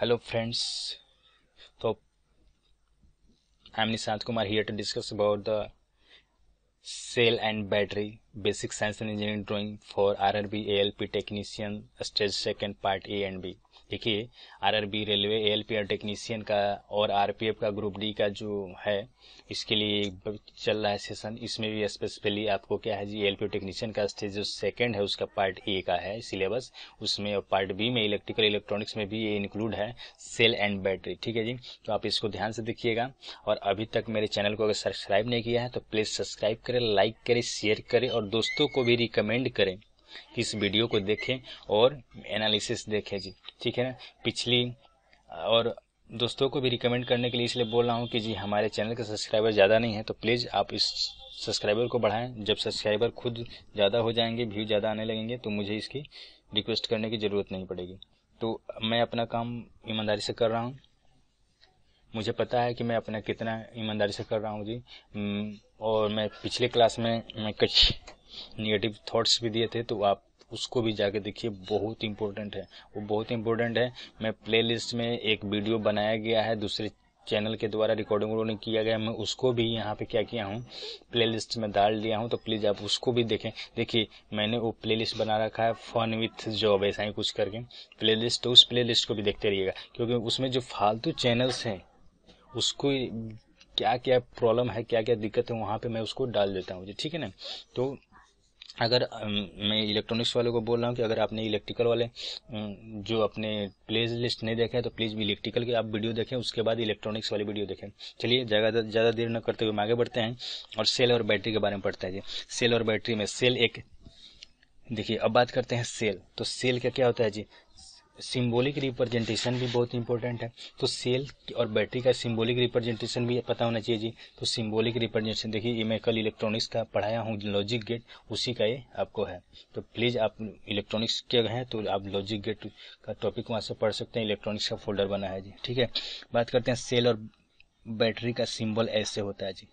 Hello friends. So I'm Nishant Kumar here to discuss about the cell and battery basic science and engineering drawing for RRB ALP technician stage second part A and B. देखिए RRB railway ALP technician का और RPF का group D का जो है, इसके लिए चल रहा है सेशन इसमें भी स्पेसिफिकली आपको क्या है जी एएलपी टेक्नीशियन का स्टेज जो सेकंड है, उसका पार्ट ए का है सिलेबस उसमें और पार्ट बी में इलेक्ट्रिकल इलेक्ट्रॉनिक्स में भी ये इंक्लूड है सेल एंड बैटरी ठीक है जी? तो आप इसको ध्यान से देखिएगा। और अभी तक मेरे चैनल को अगर सब्सक्राइब नहीं किया है तो प्लीज़ सब्सक्राइब करें लाइक करें शेयर करें और दोस्तों को भी रिकमेंड करें। कि इस वीडियो को देखें और एनालिसिस देखें जी। ठीक है ना? पिछली, और दोस्तों को भी रिकमेंड करने के लिए इसलिए बोल रहा हूँ कि जी हमारे चैनल के सब्सक्राइबर ज़्यादा नहीं है तो प्लीज़ आप इस सब्सक्राइबर को बढ़ाएँ। जब सब्सक्राइबर खुद ज़्यादा हो जाएँगे व्यू ज़्यादा आने लगेंगे तो मुझे इसकी रिक्वेस्ट करने की ज़रूरत नहीं पड़ेगी। तो मैं अपना काम ईमानदारी से कर रहा हूँ। मुझे पता है कि मैं अपना कितना ईमानदारी से कर रहा हूँ जी। और मैं पिछले क्लास में, मैं कुछ निगेटिव थॉट्स भी दिए थे तो आप उसको भी जाके देखिए, बहुत इंपॉर्टेंट है। वो बहुत इंपॉर्टेंट है। मैं प्लेलिस्ट में एक वीडियो बनाया गया है, दूसरे चैनल के द्वारा रिकॉर्डिंग उन्होंने किया गया मैं उसको भी यहाँ पे क्या किया हूँ प्लेलिस्ट में डाल दिया हूँ तो प्लीज़ आप उसको भी देखें। देखिए, मैंने वो प्लेलिस्ट बना रखा है फन विथ जॉब ऐसा ही कुछ करके। प्लेलिस्ट तो उस प्लेलिस्ट को भी देखते रहिएगा, क्योंकि उसमें जो फालतू चैनल्स हैं, उसको क्या क्या प्रॉब्लम है क्या क्या दिक्कत है, वहाँ पे मैं उसको डाल देता हूँ। ठीक है ना? तो अगर मैं इलेक्ट्रॉनिक्स वालों को बोल रहा हूँ कि अगर आपने इलेक्ट्रिकल वाले जो अपने प्ले लिस्ट नहीं देखे तो प्लीज़ इलेक्ट्रिकल की आप वीडियो देखें, उसके बाद इलेक्ट्रॉनिक्स वाली वीडियो देखें। चलिए, ज़्यादा ज़्यादा देर न करते हुए आगे बढ़ते हैं और सेल और बैटरी के बारे में पढ़ते हैं जी। सेल और बैटरी में सेल एक, देखिए, अब बात करते हैं सेल तो सेल का क्या होता है जी? सिंबॉलिक रिप्रेजेंटेशन भी बहुत इंपॉर्टेंट है। तो सेल और बैटरी का सिंबॉलिक रिप्रेजेंटेशन भी पता होना चाहिए जी। तो सिंबॉलिक रिप्रेजेंटेशन देखिए, ये मैं कल इलेक्ट्रॉनिक्स का पढ़ाया हूँ लॉजिक गेट उसी का ये आपको है। तो प्लीज़ आप इलेक्ट्रॉनिक्स के हैं तो आप लॉजिक गेट का टॉपिक वहाँ से पढ़ सकते हैं इलेक्ट्रॉनिक्स का फोल्डर बना है जी। ठीक है? बात करते हैं सेल और बैटरी का सिम्बल ऐसे होता है जी।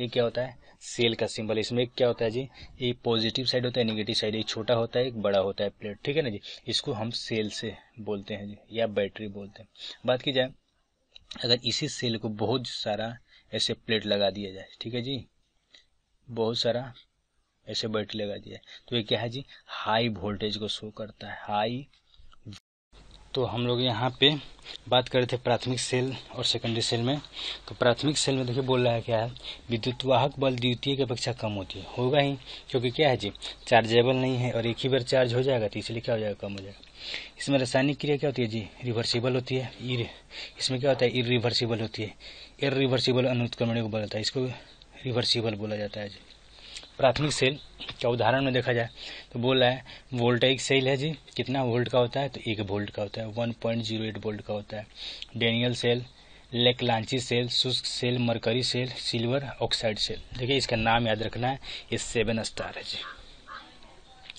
ये क्या होता है? सेल का सिंबल इसमें क्या होता है जी? ये पॉजिटिव साइड होता है नेगेटिव साइड एक छोटा होता है, एक बड़ा होता है प्लेट ठीक है ना जी? इसको हम सेल से बोलते हैं जी, या बैटरी बोलते हैं। बात की जाए, अगर इसी सेल को बहुत सारा ऐसे प्लेट लगा दिया जाए, ठीक है जी? बहुत सारा ऐसे बैटरी लगा दिया तो ये क्या है जी? हाई वोल्टेज को शो करता है हाई तो हम लोग यहाँ पे बात कर रहे थे प्राथमिक सेल और सेकेंडरी सेल में। तो प्राथमिक सेल में देखिए बोल रहा है क्या है? विद्युत वाहक बल द्वितीय की अपेक्षा कम होती है। होगा ही, क्योंकि क्या है जी चार्जेबल नहीं है और एक ही बार चार्ज हो जाएगा तो इसलिए क्या हो जाएगा, कम हो जाएगा। इसमें रासायनिक क्रिया क्या होती है जी? रिवर्सिबल होती है। इर इसमें क्या होता है? इरिवर्सिबल होती है। इरिवर्सिबल को बोला जाता है। इसको रिवर्सिबल बोला जाता है जी। प्राथमिक सेल का उदाहरण में देखा जाए तो बोल रहा है वोल्टेज सेल है जी, कितना वोल्ट का होता है? तो एक वोल्ट का होता है one point zero eight volt का होता है। डेनियल सेल, लेकलांची सेल, शुष्क cell, mercury cell, silver oxide cell. देखिए, इसका नाम याद रखना है, ये सेवन स्टार है जी।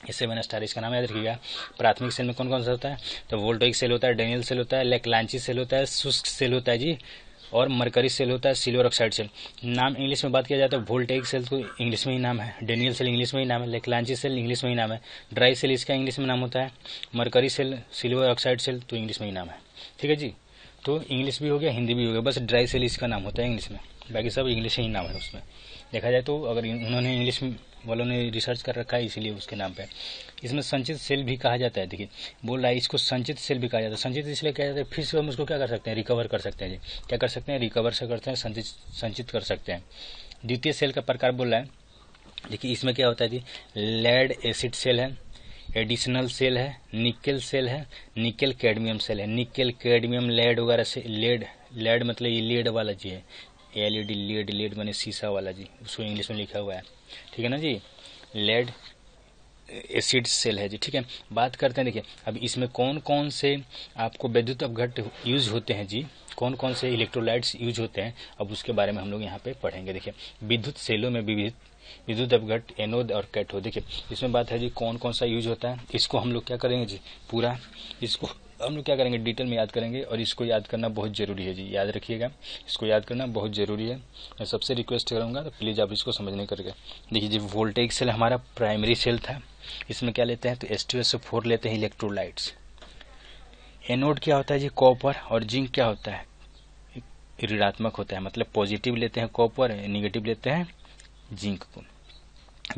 ये सेवन स्टार इसका नाम याद रखिएगा। प्राथमिक सेल में कौन कौन सा होता है? तो वोल्टेज सेल होता है, डेनियल सेल होता है, लेकलांची सेल होता है, शुष्क सेल होता है जी और मरकरी सेल होता है सिल्वर ऑक्साइड सेल। नाम इंग्लिश में बात किया जाता है वोल्टेक सेल तो इंग्लिश में ही नाम है। डेनियल सेल इंग्लिश में ही नाम है। लेकलांची सेल इंग्लिश में ही नाम है। ड्राई सेल इसका इंग्लिश में नाम होता है। Mercury cell, silver oxide cell तो इंग्लिश में ही नाम है। ठीक है जी? तो इंग्लिश भी हो गया, हिंदी भी हो गया। बस ड्राई सेल इसका नाम होता है इंग्लिश में। बाकी सब इंग्लिश ही नाम है उसमें। देखा जाए तो अगर उन्होंने इंग्लिश वालों ने रिसर्च कर रखा है इसीलिए उसके नाम पे। इसमें संचित सेल भी कहा जाता है, देखिए। बोल रहा है, इसको संचित सेल भी कहा जाता है। संचित इसलिए कहा जाता है, फिर से हम उसको क्या कर सकते हैं? रिकवर कर सकते हैं जी। क्या कर सकते हैं? रिकवर से करते हैं, संचित संचित कर सकते हैं। द्वितीय सेल का प्रकार बोल रहा है। देखिए, इसमें क्या होता है जी? लेड एसिड सेल है एडिशनल सेल है निकल सेल है निकल कैडमियम सेल है। निकल कैडमियम लेड वगैरह से लेड लेड मतलब ये लेड वाला जी है। एलईडी लेड लेड मैंने शीशा वाला जी, उसको इंग्लिश में लिखा हुआ है। ठीक है ना जी? लेड एसिड सेल है जी, ठीक है? बात करते हैं, देखिए, अब इसमें कौन कौन से आपको विद्युत अपघट यूज़ होते हैं जी? कौन कौन से इलेक्ट्रोलाइट्स यूज़ होते हैं? अब उसके बारे में हम लोग यहाँ पे पढ़ेंगे, देखिए। विद्युत सेलों में विविध विद्युत अपघट एनोद और कैथोड देखिए। इसमें बात है जी कौन कौन सा यूज़ होता है? इसको हम लोग क्या करेंगे जी? पूरा इसको हम लोग क्या करेंगे डिटेल में याद करेंगे और इसको याद करना बहुत ज़रूरी है जी। याद रखिएगा, इसको याद करना बहुत ज़रूरी है। मैं सबसे रिक्वेस्ट करूँगा तो प्लीज़ आप इसको समझने करके। देखिए जी वोल्टेज सेल हमारा प्राइमरी सेल था। इसमें क्या लेते हैं तो एस टू फोर लेते हैं इलेक्ट्रोलाइट्स एनोड क्या होता है जी कॉपर और जिंक क्या होता है? ऋणात्मक होता है मतलब पॉजिटिव लेते हैं कॉपर निगेटिव लेते हैं जिंक को।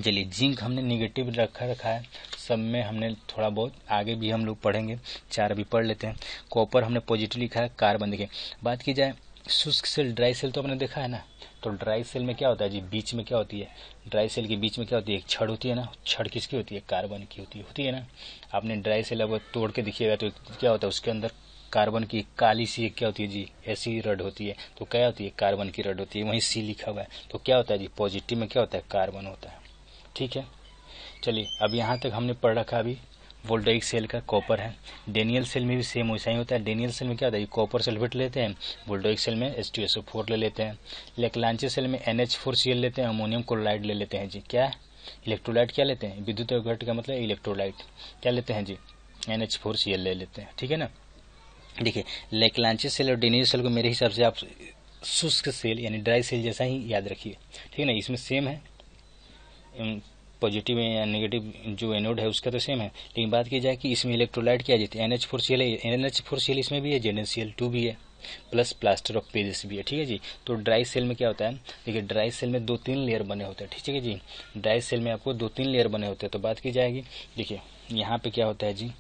चलिए, जिंक हमने निगेटिव रखा रखा है। सब में हमने थोड़ा बहुत, आगे भी हम लोग पढ़ेंगे। चार अभी पढ़ लेते हैं। कॉपर हमने पॉजिटिव लिखा है कार्बन देखिए। बात की जाए, शुष्क सेल ड्राई सेल तो आपने देखा है ना? तो ड्राई सेल में क्या होता है जी? बीच में क्या होती है? ड्राई सेल के बीच में क्या होती है? एक छड़ होती है ना? छड़ किसकी होती है? कार्बन की होती है। होती है ना? आपने ड्राई सेल अगर तोड़ के दिखिएगा तो क्या होता है? उसके अंदर कार्बन की काली सी क्या होती है जी? ऐसी रड होती है। तो क्या होती है? कार्बन की रड होती है। वहीं सी लिखा हुआ है। तो क्या होता है जी? पॉजिटिव में क्या होता है? कार्बन होता है। ठीक है? चलिए, अब यहाँ तक हमने पढ़ रखा अभी वोल्टेक सेल का कॉपर है। डेनियल सेल में भी सेम वैसा ही होता है। डेनियल सेल में क्या होता है? कॉपर सल्फेट लेते हैं वोल्टेक सेल में S T S O four ले लेते हैं। लेकलांचे सेल में N H four C L लेते हैं, अमोनियम क्लोराइड ले लेते हैं जी। क्या? इलेक्ट्रोलाइट क्या लेते हैं? विद्युत घट का मतलब इलेक्ट्रोलाइट। क्या लेते हैं जी? N H four C L ले लेते हैं, ठीक है ना? देखिए, लेकलांचे सेल और डेनियल सेल को मेरे हिसाब से आप शुष्क सेल यानी ड्राई सेल जैसा ही याद रखिए। ठीक है ना? इसमें सेम है पॉजिटिव या नेगेटिव जो एनोड है, उसका तो सेम है। लेकिन बात की जाए कि इसमें इलेक्ट्रोलाइट क्या जाती है? N H four C L N H four C L इसमें भी है Z N C L two भी है प्लस प्लास्टर ऑफ़ पेरिस भी है, ठीक है जी? तो ड्राई सेल में क्या होता है? देखिए ड्राई सेल में दो तीन लेयर बने होते हैं, ठीक है जी? ड्राई सेल में आपको दो तीन लेयर बने होते हैं तो बात की जाएगी। देखिए, यहाँ पे क्या होता है जी?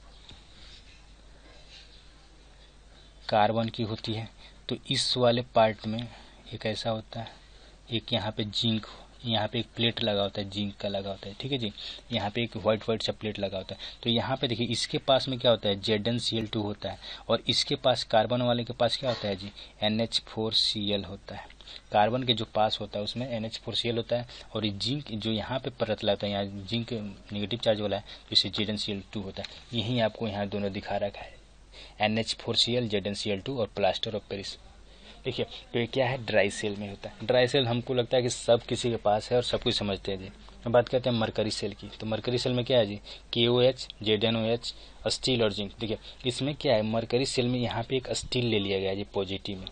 कार्बन की होती है। तो इस वाले पार्ट में एक ऐसा होता है, एक यहाँ पे जिंक यहाँ पे एक प्लेट लगा होता है जिंक का लगा होता है, ठीक है जी? यहाँ पे एक व्हाइट व्हाइट सा प्लेट लगा होता है। तो यहाँ पे देखिए, इसके पास में क्या होता है? Z N C L two होता है। और इसके पास कार्बन वाले के पास क्या होता है जी? N H four C L होता है। कार्बन के जो पास होता है, उसमें N H four C L होता है। और जिंक जो यहाँ पे परत लगता है, यहाँ जिंक निगेटिव चार्ज वाला है तो इसे Z N C L two होता है। यही आपको यहाँ दोनों दिखा रखा है। N H four C L Z N C L two और प्लास्टर ऑफ़ पेरिस देखिए तो ये क्या है? ड्राई सेल में होता है। ड्राई सेल हमको लगता है कि सब किसी के पास है और सब कुछ समझते हैं जी। हम बात करते हैं मरकरी सेल की। तो मरकरी सेल में क्या है जी? K O H Z N O H steel और जिंक देखिए, इसमें क्या है? मरकरी सेल में यहाँ पे एक स्टील ले लिया गया है जी पॉजिटिव में।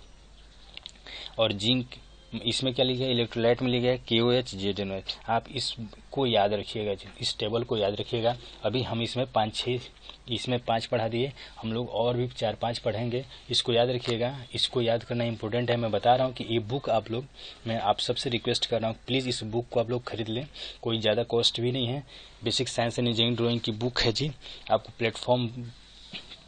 और जिंक इसमें क्या लिखा है? इलेक्ट्रोलाइट में लिखा है K O H Z N H आप इसको याद रखिएगा जी, इस टेबल को याद रखिएगा। अभी हम इसमें पाँच छः इसमें पाँच पढ़ा दिए। हम लोग और भी चार, पाँच पढ़ेंगे। इसको याद रखिएगा। इसको याद करना इंपॉर्टेंट है। मैं बता रहा हूँ कि ये बुक आप लोग, मैं आप सबसे रिक्वेस्ट कर रहा हूँ प्लीज़ इस बुक को आप लोग खरीद लें। कोई ज़्यादा कॉस्ट भी नहीं है। Basic science and engineering drawing की बुक है जी। आपको प्लेटफॉर्म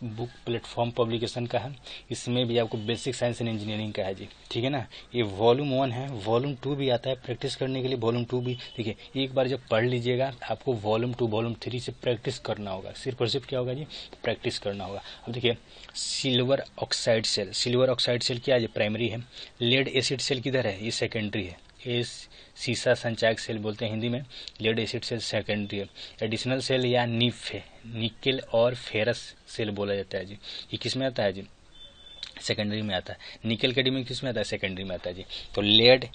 बुक प्लेटफॉर्म पब्लिकेशन का है। इसमें भी आपको बेसिक साइंस एंड इंजीनियरिंग का है जी। ठीक है ना? ये वॉल्यूम वन है, वॉल्यूम टू भी आता है प्रैक्टिस करने के लिए, वॉल्यूम टू भी। देखिए, एक बार जब पढ़ लीजिएगा, आपको वॉल्यूम टू, वॉल्यूम थ्री से प्रैक्टिस करना होगा। सिर्फ़ और सिर्फ़ क्या होगा जी? प्रैक्टिस करना होगा। अब देखिए, silver oxide cell. Silver oxide cell क्या है? प्राइमरी है। लेड एसिड सेल किधर है? ये सेकेंडरी है। एस सीसा संचायक सेल बोलते हैं हिंदी में lead acid cell secondary additional cell या निफ है निकल और फेरस सेल बोला जाता है जी। ये किसमें आता है जी? सेकेंडरी में आता है। निकल के में किसमें आता है? सेकेंडरी में आता है जी। तो लेड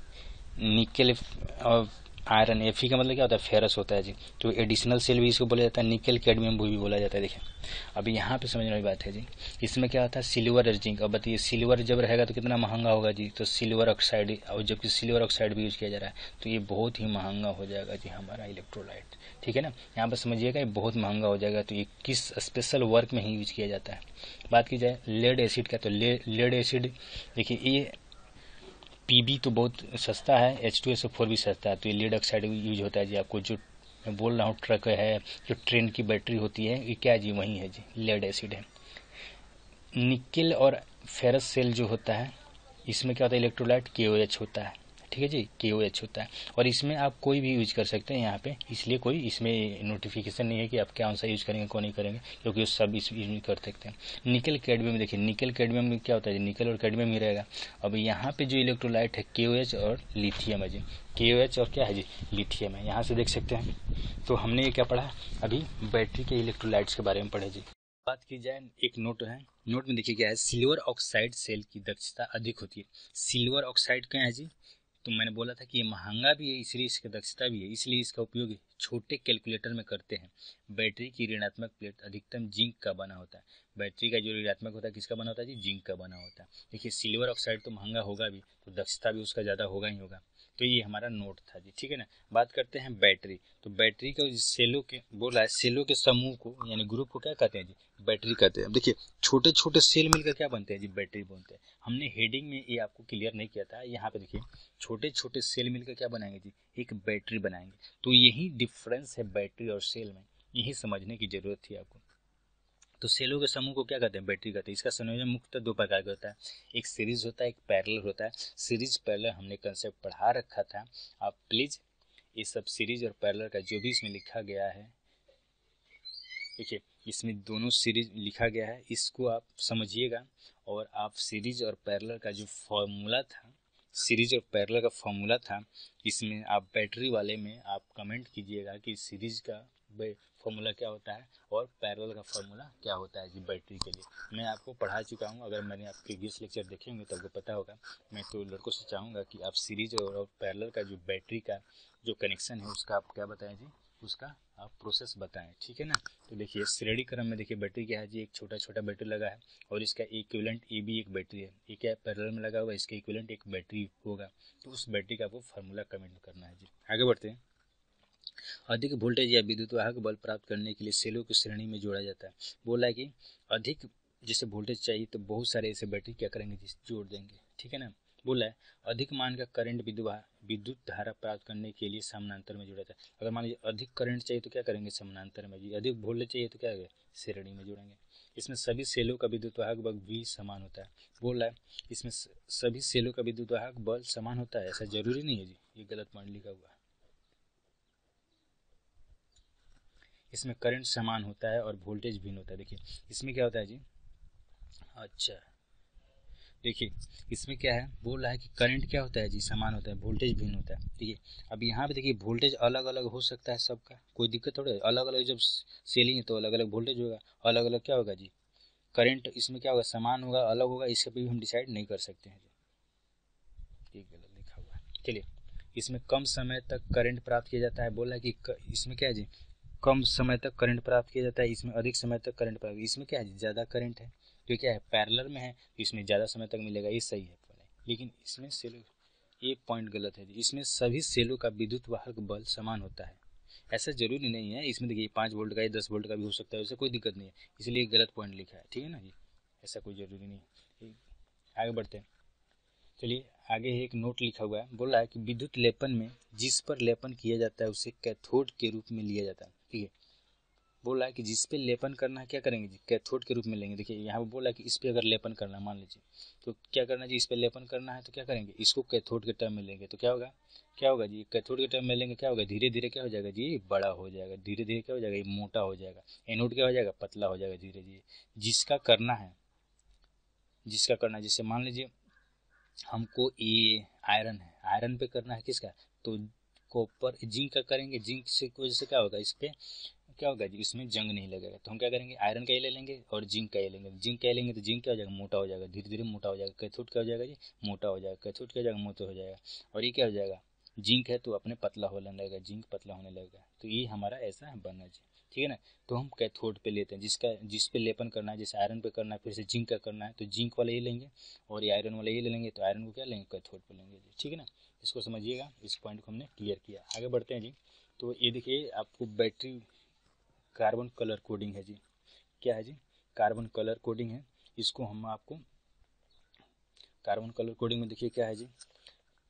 निकल और आयरन एफ़ का मतलब क्या होता है? फेरस होता है जी। तो एडिशनल सेल भी इसको बोला जाता है। निकल कैडमियम भी बोला जाता है, देखिए। अभी यहाँ पे समझने वाली बात है जी। इसमें क्या होता है? सिल्वर और जिंक अब बताइए सिल्वर जब रहेगा तो कितना महँगा होगा जी? तो सिल्वर ऑक्साइड और जबकि सिल्वर ऑक्साइड भी यूज़ किया जा रहा है तो ये बहुत ही महँगा हो जाएगा जी हमारा इलेक्ट्रोलाइट ठीक है ना? यहाँ पर समझिएगा, ये बहुत महँगा हो जाएगा। तो ये किस स्पेशल वर्क में ही यूज़ किया जाता है? बात की जाए लेड एसिड का तो लेड एसिड देखिए, ये पीबी तो बहुत सस्ता है एच टू एस फोर भी सस्ता है तो ये लेड ऑक्साइड यूज़ होता है जी आपको, जो मैं बोल रहा हूँ ट्रक है, जो ट्रेन की बैटरी होती है, ये क्या जी वही है जी लेड एसिड है। निकल और फेरस सेल जो होता है, इसमें क्या होता है इलेक्ट्रोलाइट के होता है। ठीक है जी के ओ एच होता है। और इसमें आप कोई भी यूज़ कर सकते हैं यहाँ पे, इसलिए कोई इसमें नोटिफिकेशन नहीं है कि आप कौन सा यूज़ करेंगे, कौन नहीं करेंगे, क्योंकि सब इस यूज़ कर सकते हैं। निकल कैडमियम देखिए निकल कैडमियम में क्या होता है निकल और कैडमियम ही रहेगा। अब यहाँ पे जो इलेक्ट्रोलाइट है के और लिथियम है जी। के और क्या है जी? लिथियम है। यहाँ से देख सकते हैं। तो हमने ये क्या पढ़ा? अभी बैटरी के इलेक्ट्रोलाइट्स के बारे में पढ़े जी। बात की जाए, एक नोट है। नोट में देखिए क्या है सिल्वर ऑक्साइड सेल की दक्षता अधिक होती है। सिल्वर ऑक्साइड क्या है जी? तो मैंने बोला था कि ये महँगा भी है, इसलिए इसकी दक्षता भी है, इसलिए इसका उपयोग छोटे कैलकुलेटर में करते हैं। बैटरी की ऋणात्मक प्लेट अधिकतम जिंक का बना होता है। बैटरी का जो ऋणात्मक होता है, किसका बना होता है? जी, जिंक का बना होता है। देखिए, सिल्वर ऑक्साइड तो महँगा होगा भी तो दक्षता भी उसका ज़्यादा होगा ही होगा। तो ये हमारा नोट था जी, ठीक है ना? बात करते हैं बैटरी। तो बैटरी का सेलों के, बोला है सेलों के समूह को, यानी ग्रुप को क्या कहते हैं जी? बैटरी कहते हैं। देखिए छोटे छोटे सेल मिलकर क्या बनते हैं जी? बैटरी बनते हैं। हमने हेडिंग में ये आपको क्लियर नहीं किया था। यहाँ पे देखिए छोटे छोटे सेल मिलकर क्या बनाएँगे जी? एक बैटरी बनाएँगे। तो यही डिफरेंस है बैटरी और सेल में। यही समझने की ज़रूरत थी आपको। तो सेलों के समूह को क्या कहते हैं? बैटरी कहते हैं। इसका संयोजन मुख्यतः दो प्रकार का होता है। एक सीरीज़ होता है, एक पैरेलल होता है। सीरीज़ पैरेलल हमने कंसेप्ट पढ़ा रखा था। आप प्लीज़ ये सब सीरीज़ और पैरेलल का जो भी इसमें लिखा गया है, देखिए, इसमें दोनों सीरीज़ लिखा गया है। इसको आप समझिएगा और आप सीरीज़ और पैरेलल का जो फॉर्मूला था सीरीज़ और पैरेलल का फॉर्मूला था, इसमें आप बैटरी वाले में आप कमेंट कीजिएगा कि सीरीज़ का फॉर्मूला क्या होता है और पैरेलल का फॉर्मूला क्या होता है जी बैटरी के लिए? मैं आपको पढ़ा चुका हूँ, अगर मैंने आपके प्रीवियस लेक्चर देखे होंगे तो आपको पता होगा। मैं तो लड़कों से चाहूँगा कि आप सीरीज़ और पैरेलल का जो बैटरी का जो कनेक्शन है, उसका आप क्या बताएँ जी? उसका आप प्रोसेस बताएँ, ठीक है ना? तो देखिए श्रेणी क्रम में देखिए बैटरी क्या है जी? एक छोटा छोटा बैटरी लगा है और इसका इक्विलेंट ए भी एक बैटरी है। ये क्या पैरेलल में लगा हुआ इसका इक्विलेंट एक बैटरी होगा। तो उस बैटरी का आपको फार्मूला कमेंट करना है जी। आगे बढ़ते हैं। अधिक वोल्टेज या विद्युत वाहक बल प्राप्त करने के लिए सेलों की श्रेणी में जोड़ा जाता है। बोला है कि अधिक जैसे वोल्टेज चाहिए तो बहुत सारे ऐसे बैटरी क्या करेंगे जोड़ देंगे। ठीक है ना? बोला है, अधिक मान का करंट विद्युत धारा प्राप्त करने के लिए समानांतर में जोड़ा जाता है। अगर मान लीजिए अधिक करंट चाहिए तो क्या करेंगे, समानांतर में। अधिक वोल्टेज चाहिए तो क्या करेंगे, श्रेणी में जोड़ेंगे। इसमें सभी सेलों का विद्युत वाहक बल भी समान होता है। बोला है, इसमें सभी सेलों का विद्युत वाहक बल समान होता है? ऐसा ज़रूरी नहीं है जी, ये गलत पॉइंट लिखा हुआ है। इसमें करंट समान होता है और वोल्टेज भिन्न होता है। देखिए, इसमें क्या होता है जी? अच्छा देखिए, इसमें क्या है? बोल रहा है कि करंट क्या होता है जी? समान होता है वोल्टेज भिन्न होता है। ठीक है, अब यहाँ पे देखिए वोल्टेज अलग अलग हो सकता है सबका। कोई दिक्कत थोड़ा अलग अलग जब सेलिंग है तो अलग अलग वोल्टेज होगा। अलग अलग क्या होगा जी? करंट इसमें क्या होगा? समान होगा, अलग होगा, इसका भी हम डिसाइड नहीं कर सकते हैं जी। गलत लिखा हुआ है। चलिए, इसमें कम समय तक करंट प्राप्त किया जाता है। बोला कि, इसमें क्या है जी? कम समय तक करंट प्राप्त किया जाता है, इसमें अधिक समय तक करंट प्राप्त इसमें क्या है? ज़्यादा करंट है। तो क्या है? पैरलर में है तो इसमें ज़्यादा समय तक मिलेगा, ये सही है। लेकिन इसमें सेलो एक पॉइंट गलत है इसमें सभी सेलों का विद्युत वाहक बल समान होता है। ऐसा ज़रूरी नहीं है। इसमें देखिए, पाँच वोल्ट का या दस वोल्ट का भी हो सकता है वैसे कोई दिक्कत नहीं है। इसलिए गलत पॉइंट लिखा है, ठीक है ना जी? ऐसा कोई ज़रूरी नहीं आगे बढ़ते हैं। चलिए, आगे एक नोट लिखा हुआ है। बोला है कि विद्युत लेपन में जिस पर लेपन किया जाता है, उसे कैथोड के रूप में लिया जाता है। ठीक है। बोला है कि जिस पे लेपन करना है, क्या करेंगे जी? कैथोड के रूप में लेंगे। देखिए, यहाँ पे बोला है कि इस पे अगर लेपन करना है, मान लीजिए तो क्या करना है जी? इस पे लेपन करना है तो क्या करेंगे? इसको कैथोड के टर्म में लेंगे तो क्या होगा? क्या होगा जी? कैथोड के टर्म में लेंगे, क्या होगा? धीरे धीरे क्या हो जाएगा जी? बड़ा हो जाएगा। धीरे धीरे क्या हो जाएगा? ये मोटा हो जाएगा। एनोड क्या हो जाएगा? पतला हो जाएगा धीरे धीरे जिसका करना है, जिसका करना है, जैसे मान लीजिए, हमको ये आयरन है। आयरन पे करना है किसका? तो कॉपर जिंक का करेंगे जिंक से वजह से क्या होगा इस पर क्या होगा जी, इसमें जंग नहीं लगेगा। तो हम क्या करेंगे? आयरन का ही ले लेंगे और जिंक का ही लेंगे। जिंक का लेंगे तो जिंक क्या हो जाएगा? मोटा हो जाएगा। धीरे धीरे मोटा हो जाएगा। कैथोड क्या हो जाएगा जी? मोटा हो जाएगा। कैथोड क्या हो जाएगा? मोटा हो जाएगा। और ये क्या हो जाएगा? जिंक है तो अपने पतला होने लगेगा। जिंक पतला होने लगेगा। तो ये हमारा ऐसा बनना चाहिए। ठीक है ना? तो हम कैथोड पे लेते हैं। जिसका, जिस पे लेपन करना है, जैसे आयरन पे करना है, फिर से जिंक का करना है तो जिंक वाला ये लेंगे और ये आयरन वाला ये ले लेंगे तो आयरन को क्या लेंगे? कैथोड पे लेंगे ठीक है ना? इसको समझिएगा, इस पॉइंट को हमने क्लियर किया। आगे बढ़ते हैं जी। तो ये देखिए, आपको बैटरी कार्बन कलर कोडिंग है जी। क्या है जी? कार्बन कलर कोडिंग है। इसको हम आपको कार्बन कलर कोडिंग में देखिए क्या है जी।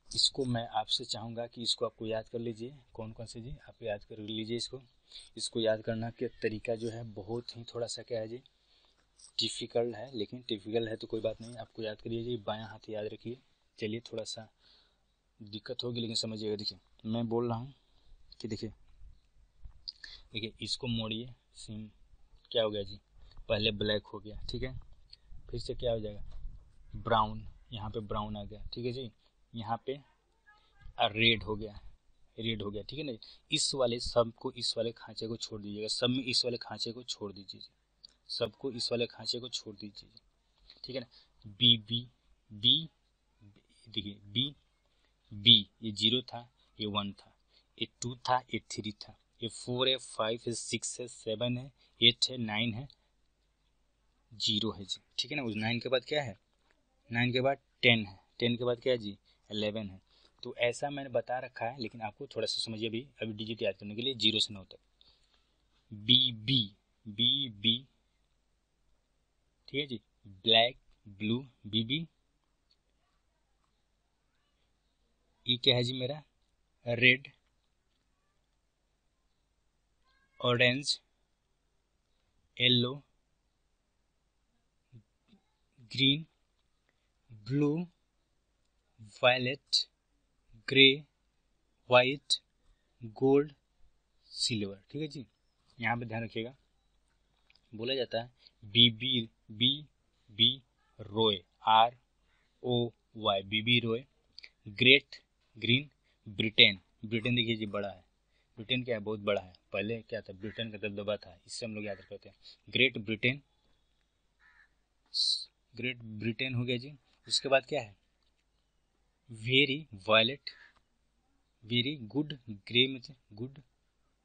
इसको मैं आपसे चाहूँगा कि इसको आपको याद कर लीजिए। कौन कौन से जी? आप याद कर लीजिए इसको। इसको याद करना के तरीका जो है, बहुत ही थोड़ा सा क्या है जी? डिफ़िकल्ट है, लेकिन डिफ़िकल्ट है तो कोई बात नहीं। आपको याद करिए जी, बायां हाथ याद रखिए। चलिए थोड़ा सा दिक्कत होगी, लेकिन समझिएगा। देखिए, मैं बोल रहा हूँ कि देखिए देखिए, इसको मोड़िए सिम क्या हो गया जी? पहले ब्लैक हो गया, ठीक है? फिर से क्या हो जाएगा? ब्राउन यहाँ पे ब्राउन आ गया, ठीक है जी? यहाँ पे रेड हो गया रेड हो गया, ठीक है ना इस वाले सबको इस वाले खांचे को छोड़ दीजिएगा। सब में इस वाले खांचे को छोड़ दीजिए सबको इस वाले खांचे को छोड़ दीजिए ठीक है ना? बी बी बी देखिए बी बी ये ज़ीरो था, ये वन था, ये टू था, ये थ्री था, ये फोर है फाइव है सिक्स है सेवन है एट है नाइन है ज़ीरो है जी। ठीक है ना? उस नाइन के बाद क्या है? नाइन के बाद टेन है। टेन के बाद क्या है जी? एलेवन है। तो ऐसा मैंने बता रखा है, लेकिन आपको थोड़ा सा समझिए अभी अभी डिजिट याद करने के लिए ज़ीरो से नौ तक। बी बी बी बी ठीक है जी? ब्लैक ब्लू बी बी ये क्या है जी मेरा? Red orange yellow green blue violet grey white gold silver ठीक है जी? यहाँ पे ध्यान रखिएगा। बोला जाता है B B B B Roy R O Y B B Roy great green, Britain. Britain देखिए जी बड़ा है। ब्रिटेन क्या है? बहुत बड़ा है। पहले क्या था? ब्रिटेन का दबदबा था। इससे हम लोग याद रखते हैं। Great Britain. ग्रेट ब्रिटेन हो गया जी। उसके बाद क्या है? Very violet, very good grey मतलब गुड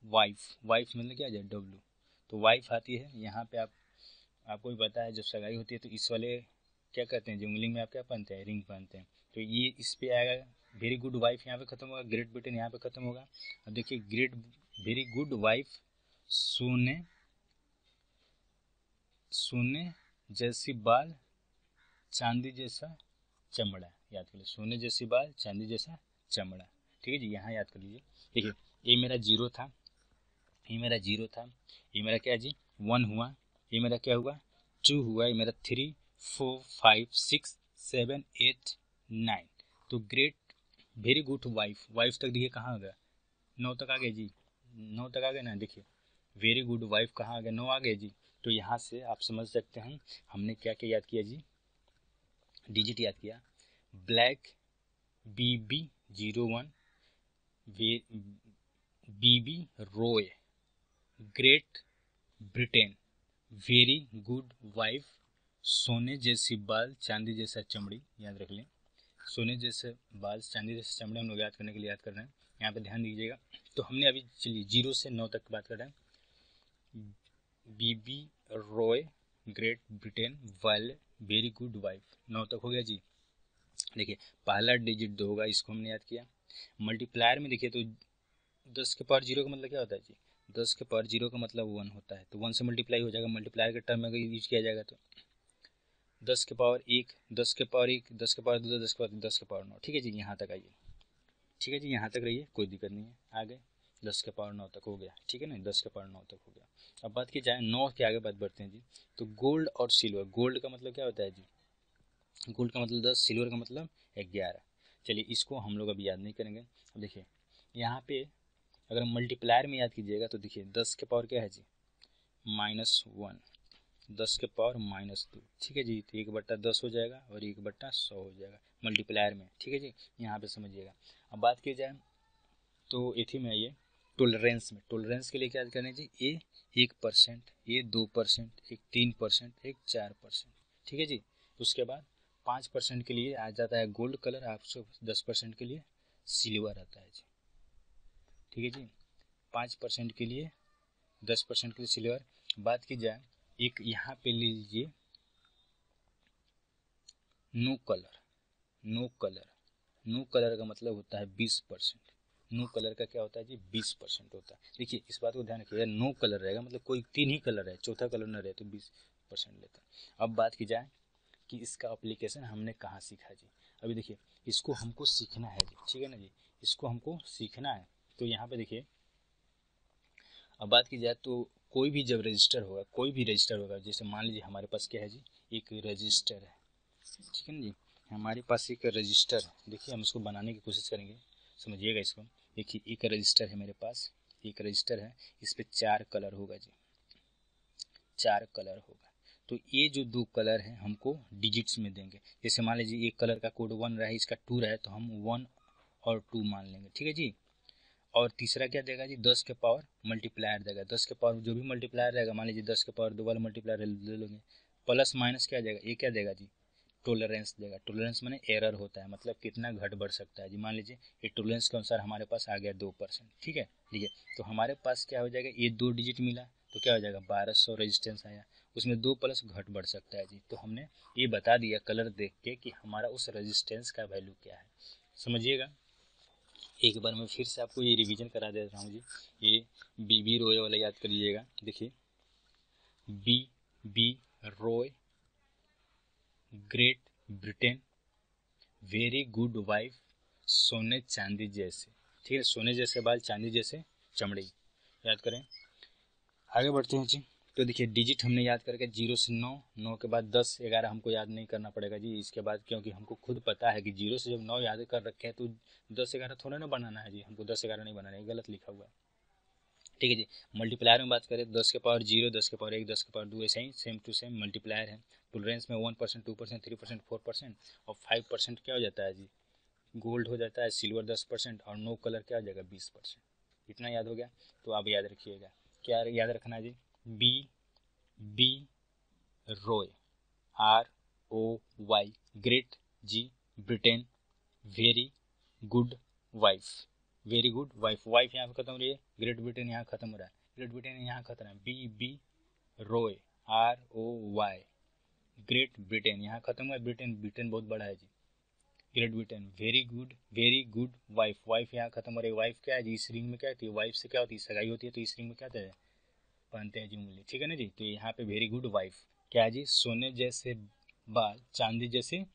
वाइफ। वाइफ मतलब क्या? जाए डब्लू तो वाइफ आती है। यहाँ पे आप, आपको भी पता है, जब सगाई होती है तो इस वाले क्या करते हैं? जंगलिंग में आप क्या पहनते हैं? रिंग पहनते हैं। तो ये इस पे आएगा वेरी गुड वाइफ यहाँ पे खत्म होगा ग्रेट ब्रिटेन यहाँ पे खत्म होगा। अब देखिए ग्रेट वेरी गुड वाइफ सोने सोने जैसी बाल चांदी जैसा चमड़ा, याद कर लीजिए सोने जैसी बाल चांदी जैसा चमड़ा। ठीक है जी, यहाँ याद कर लीजिए। देखिए, ये मेरा ज़ीरो था, ये मेरा ज़ीरो था, ये मेरा क्या जी? वन हुआ, ये मेरा क्या हुआ? टू हुआ, ये मेरा three four five six seven eight nine तो great very good wife wife तक देखिए कहाँ आ गया? नौ तक आ गए जी। नौ तक आ गए ना? देखिए। वेरी गुड वाइफ कहाँ आ गया? नौ आ गए जी। तो यहाँ से आप समझ सकते हैं, हमने क्या क्या याद किया जी? डिजिट याद किया। Black B B zero one B B Roy great Britain very good wife सोने जैसी बाल चांदी जैसा चमड़ी याद रख लें। सोने जैसे बाल चांदी जैसे चमड़े हम लोग याद करने के लिए याद कर रहे हैं। यहाँ पे ध्यान दीजिएगा। तो हमने अभी चलिए ज़ीरो से नौ तक की बात कर रहे हैं। B B Roy great Britain while very good wife नौ तक हो गया जी। देखिए, पहला डिजिट दो होगा, इसको हमने याद किया। मल्टीप्लायर में देखिए तो दस के पावर ज़ीरो का मतलब क्या होता है जी? दस के पावर ज़ीरो का मतलब वन होता है। तो वन से मल्टीप्लाई हो जाएगा। मल्टीप्लायर के टर्म में अगर यूज़ किया जाएगा तो। दस के पावर एक, दस के पावर एक, दस के पावर दो, दस के पावर दस के पावर नौ। ठीक है जी, यहाँ तक आइए। ठीक है जी, यहाँ तक रहिए, कोई दिक्कत नहीं है। आगे दस के पावर नौ तक हो गया। ठीक है ना? दस के पावर नौ तक हो गया। अब बात की जाए, नौ के आगे बात बढ़ते हैं जी। तो गोल्ड और सिल्वर। गोल्ड का मतलब क्या होता है जी? गोल्ड का मतलब दस, सिल्वर का मतलब ग्यारह। चलिए, इसको हम लोग अभी याद नहीं करेंगे। अब देखिए, यहाँ पे अगर मल्टीप्लायर में याद कीजिएगा तो देखिए, दस के पावर क्या है जी? Minus one. दस के पावर माइनस टू ठीक है जी? तो एक बट्टा दस हो जाएगा और एक बट्टा सौ हो जाएगा मल्टीप्लायर में। ठीक है जी? यहाँ पे समझिएगा। अब बात की जाए तो इथी में आइए टोलरेंस में। टोलरेंस के लिए क्या करना जी? ए एक परसेंट ए दो परसेंट एक तीन परसेंट एक चार परसेंट ठीक है जी? उसके बाद पाँच परसेंट के लिए आ जाता है गोल्ड कलर आपसे दस परसेंट के लिए सिल्वर आता है जी। ठीक है जी? पाँच परसेंट के लिए दस परसेंट के लिए सिल्वर बात की जाए एक यहाँ पे ले लीजिए। No colour no colour no colour का मतलब होता है बीस परसेंट। नो कलर का क्या होता है जी? बीस परसेंट होता है। देखिए, इस बात को ध्यान रखिएगा नो कलर रहेगा मतलब कोई तीन ही कलर है चौथा कलर न रहे तो बीस परसेंट लेता अब बात की जाए कि इसका अप्लीकेशन हमने कहाँ सीखा जी? अभी देखिए, इसको हमको सीखना है जी, ठीक है ना जी? इसको हमको सीखना है। तो यहाँ पे देखिए, अब बात की जाए तो कोई भी जब रजिस्टर होगा, कोई भी रजिस्टर होगा, जैसे मान लीजिए हमारे पास क्या है जी? एक रजिस्टर है। ठीक है ना जी? हमारे पास एक रजिस्टर देखिए, हम इसको बनाने की कोशिश करेंगे। समझिएगा इसको। देखिए, एक रजिस्टर है मेरे पास। एक रजिस्टर है। इस पर चार कलर होगा जी। चार कलर होगा। तो ये जो दो कलर हैं, हमको डिजिट्स में देंगे। जैसे मान लीजिए, एक कलर का कोड वन रहा है, इसका टू रहा है तो हम वन और टू मान लेंगे। ठीक है जी? और तीसरा क्या देगा जी? दस के पावर मल्टीप्लायर देगा। दस के पावर जो भी मल्टीप्लायर रहेगा, मान लीजिए दस के पावर दो वाला मल्टीप्लायर ले लोगे प्लस माइनस क्या देगा? ये क्या देगा जी? टोलरेंस देगा। टोलरेंस मैंने एरर होता है मतलब कितना घट बढ़ सकता है जी? मान लीजिए, ये टोलरेंस के अनुसार हमारे पास आ गया दो परसेंट ठीक है? ठीक है तो हमारे पास क्या हो जाएगा? ये दो डिजिट मिला तो क्या हो जाएगा? बारह सौ रजिस्टेंस आया। उसमें दो प्लस घट बढ़ सकता है जी। तो हमने ये बता दिया कलर देख के कि हमारा उस रेजिस्टेंस का वैल्यू क्या है। समझिएगा? एक बार मैं फिर से आपको ये रिवीजन करा दे रहा हूँ जी। ये बी बी रोए वाला याद कर लीजिएगा देखिए। B B Roy great Britain very good wife सोने चांदी जैसे ठीक है? सोने जैसे बाल चांदी जैसे चमड़ी याद करें। आगे बढ़ते हैं जी। तो देखिए डिजिट हमने याद करके ज़ीरो से नौ नौ के बाद दस, ग्यारह हमको याद नहीं करना पड़ेगा जी इसके बाद, क्योंकि हमको खुद पता है कि ज़ीरो से जब नौ याद कर रखे हैं तो दस, ग्यारह थोड़ा ना बनाना है जी। हमको दस, ग्यारह नहीं बनाना है गलत लिखा हुआ है। ठीक है जी मल्टीप्लायर में बात करें, दस के पावर ज़ीरो, दस के पावर एक, दस के पावर दो, ऐसे ही सेम टू सेम मल्टीप्लायर है। टोलरेंस में one percent two percent three percent four percent और फाइव परसेंट क्या हो जाता है जी? गोल्ड हो जाता है सिल्वर दस परसेंट और नो कलर क्या हो जाएगा? बीस परसेंट इतना याद हो गया? तो आप याद रखिएगा। क्या याद रखना है जी? B B Roy R O Y great जी Britain very good wife very good wife wife यहाँ पे खत्म हो रही है ग्रेट ब्रिटेन यहाँ खत्म हो रहा है ग्रेट ब्रिटेन यहाँ खत्म है B B Roy R O Y great Britain यहाँ खत्म हुआ ब्रिटेन ब्रिटेन बहुत बड़ा है जी great Britain very good very good wife wife यहाँ खत्म हो रही है वाइफ क्या है जी, इस रिंग में क्या होती है वाइफ से क्या होती है, सगाई होती है तो इस रिंग में क्या होता है पहनते हैं जी उंगली ठीक है ना जी? तो यहाँ पे वेरी गुड वाइफ क्या जी? सोने जैसे बाल, चांदी जैसे,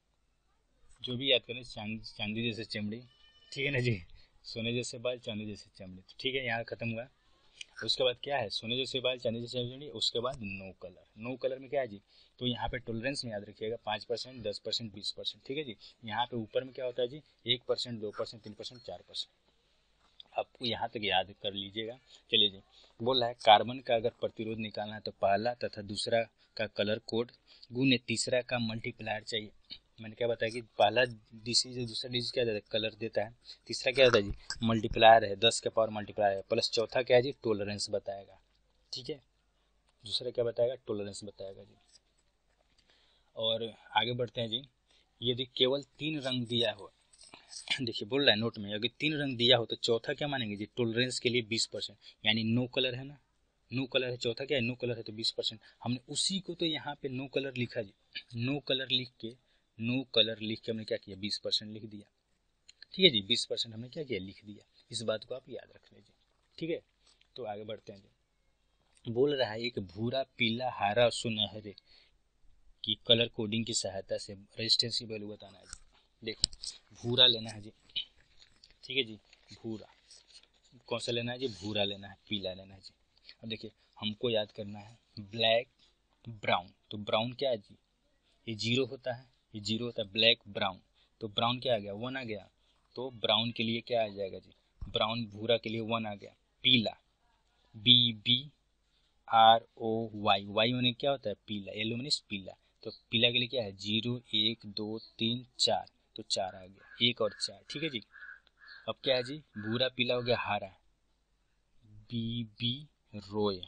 जो भी याद करें, चांदी चांदी जैसे चमड़ी। ठीक है ना जी? सोने जैसे बाल, चांदी जैसे चमड़ी। तो ठीक है, यहाँ खत्म हुआ। उसके बाद क्या है? सोने जैसे बाल, चांदी जैसे चमड़ी, उसके बाद नो कलर नो कलर में क्या है जी? तो यहाँ पे टोलरेंस में याद रखिएगा, पाँच परसेंट, दस परसेंट, बीस परसेंट। ठीक है जी? यहाँ पे ऊपर में क्या होता है जी? एक परसेंट, दो परसेंट, तीन परसेंट, चार परसेंट। आपको यहाँ तक याद कर लीजिएगा। चलिए जी। बोल है, कार्बन का अगर प्रतिरोध निकालना है तो पहला तथा दूसरा का कलर कोड गुण तीसरा का मल्टीप्लायर चाहिए। मैंने क्या बताया कि पहला डीसी जो दूसरा डीसी क्या देता है? कलर देता है। तीसरा क्या होता है जी? मल्टीप्लायर है, दस के पावर मल्टीप्लायर है। प्लस चौथा क्या है जी? टोलरेंस बताएगा। ठीक है? दूसरा क्या बताएगा? टोलरेंस बताएगा जी। और आगे बढ़ते हैं जी। यदि केवल तीन रंग दिया हो देखिए, बोल रहा है नोट में, अगर तीन रंग दिया हो तो चौथा क्या मानेंगे? जी टोलरेंस के लिए बीस परसेंट यानी नो कलर है ना? नो कलर है चौथा क्या? है नो कलर है तो बीस परसेंट हमने उसी को तो यहाँ पे नो कलर लिखा जी। नो कलर लिख के नो कलर लिख के हमने क्या किया? बीस परसेंट लिख दिया। ठीक है जी, बीस परसेंट हमने क्या किया? लिख दिया। इस बात को आप याद रख लीजिए। ठीक है? तो आगे बढ़ते हैं जी। बोल रहा है, एक भूरा पीला हरा सुनहरे, की कलर कोडिंग की सहायता से रेजिस्टेंस की वैल्यू बताना है देखो, भूरा लेना है जी। ठीक है जी, भूरा। कौन सा लेना है जी? भूरा लेना है, पीला लेना है जी। अब देखिए, हमको याद करना है, ब्लैक, ब्राउन। तो ब्राउन क्या है जी? ये ज़ीरो होता है, ये ज़ीरो होता है, ब्लैक, ब्राउन। तो ब्राउन क्या आ गया? वन आ गया। तो ब्राउन के लिए क्या आ जाएगा जी? ब्राउन भूरा के लिए वन आ गया। पीला। B B, R, O, Y. Y मैंने क्या होता है? पीला। येलो पीला। तो पीला के लिए क्या है? ज़ीरो, एक, दो, तीन, चार। तो चार आ गया। एक और चार, ठीक है जी? अब क्या है जी? भूरा, पीला हो गया, हारा। B B Roy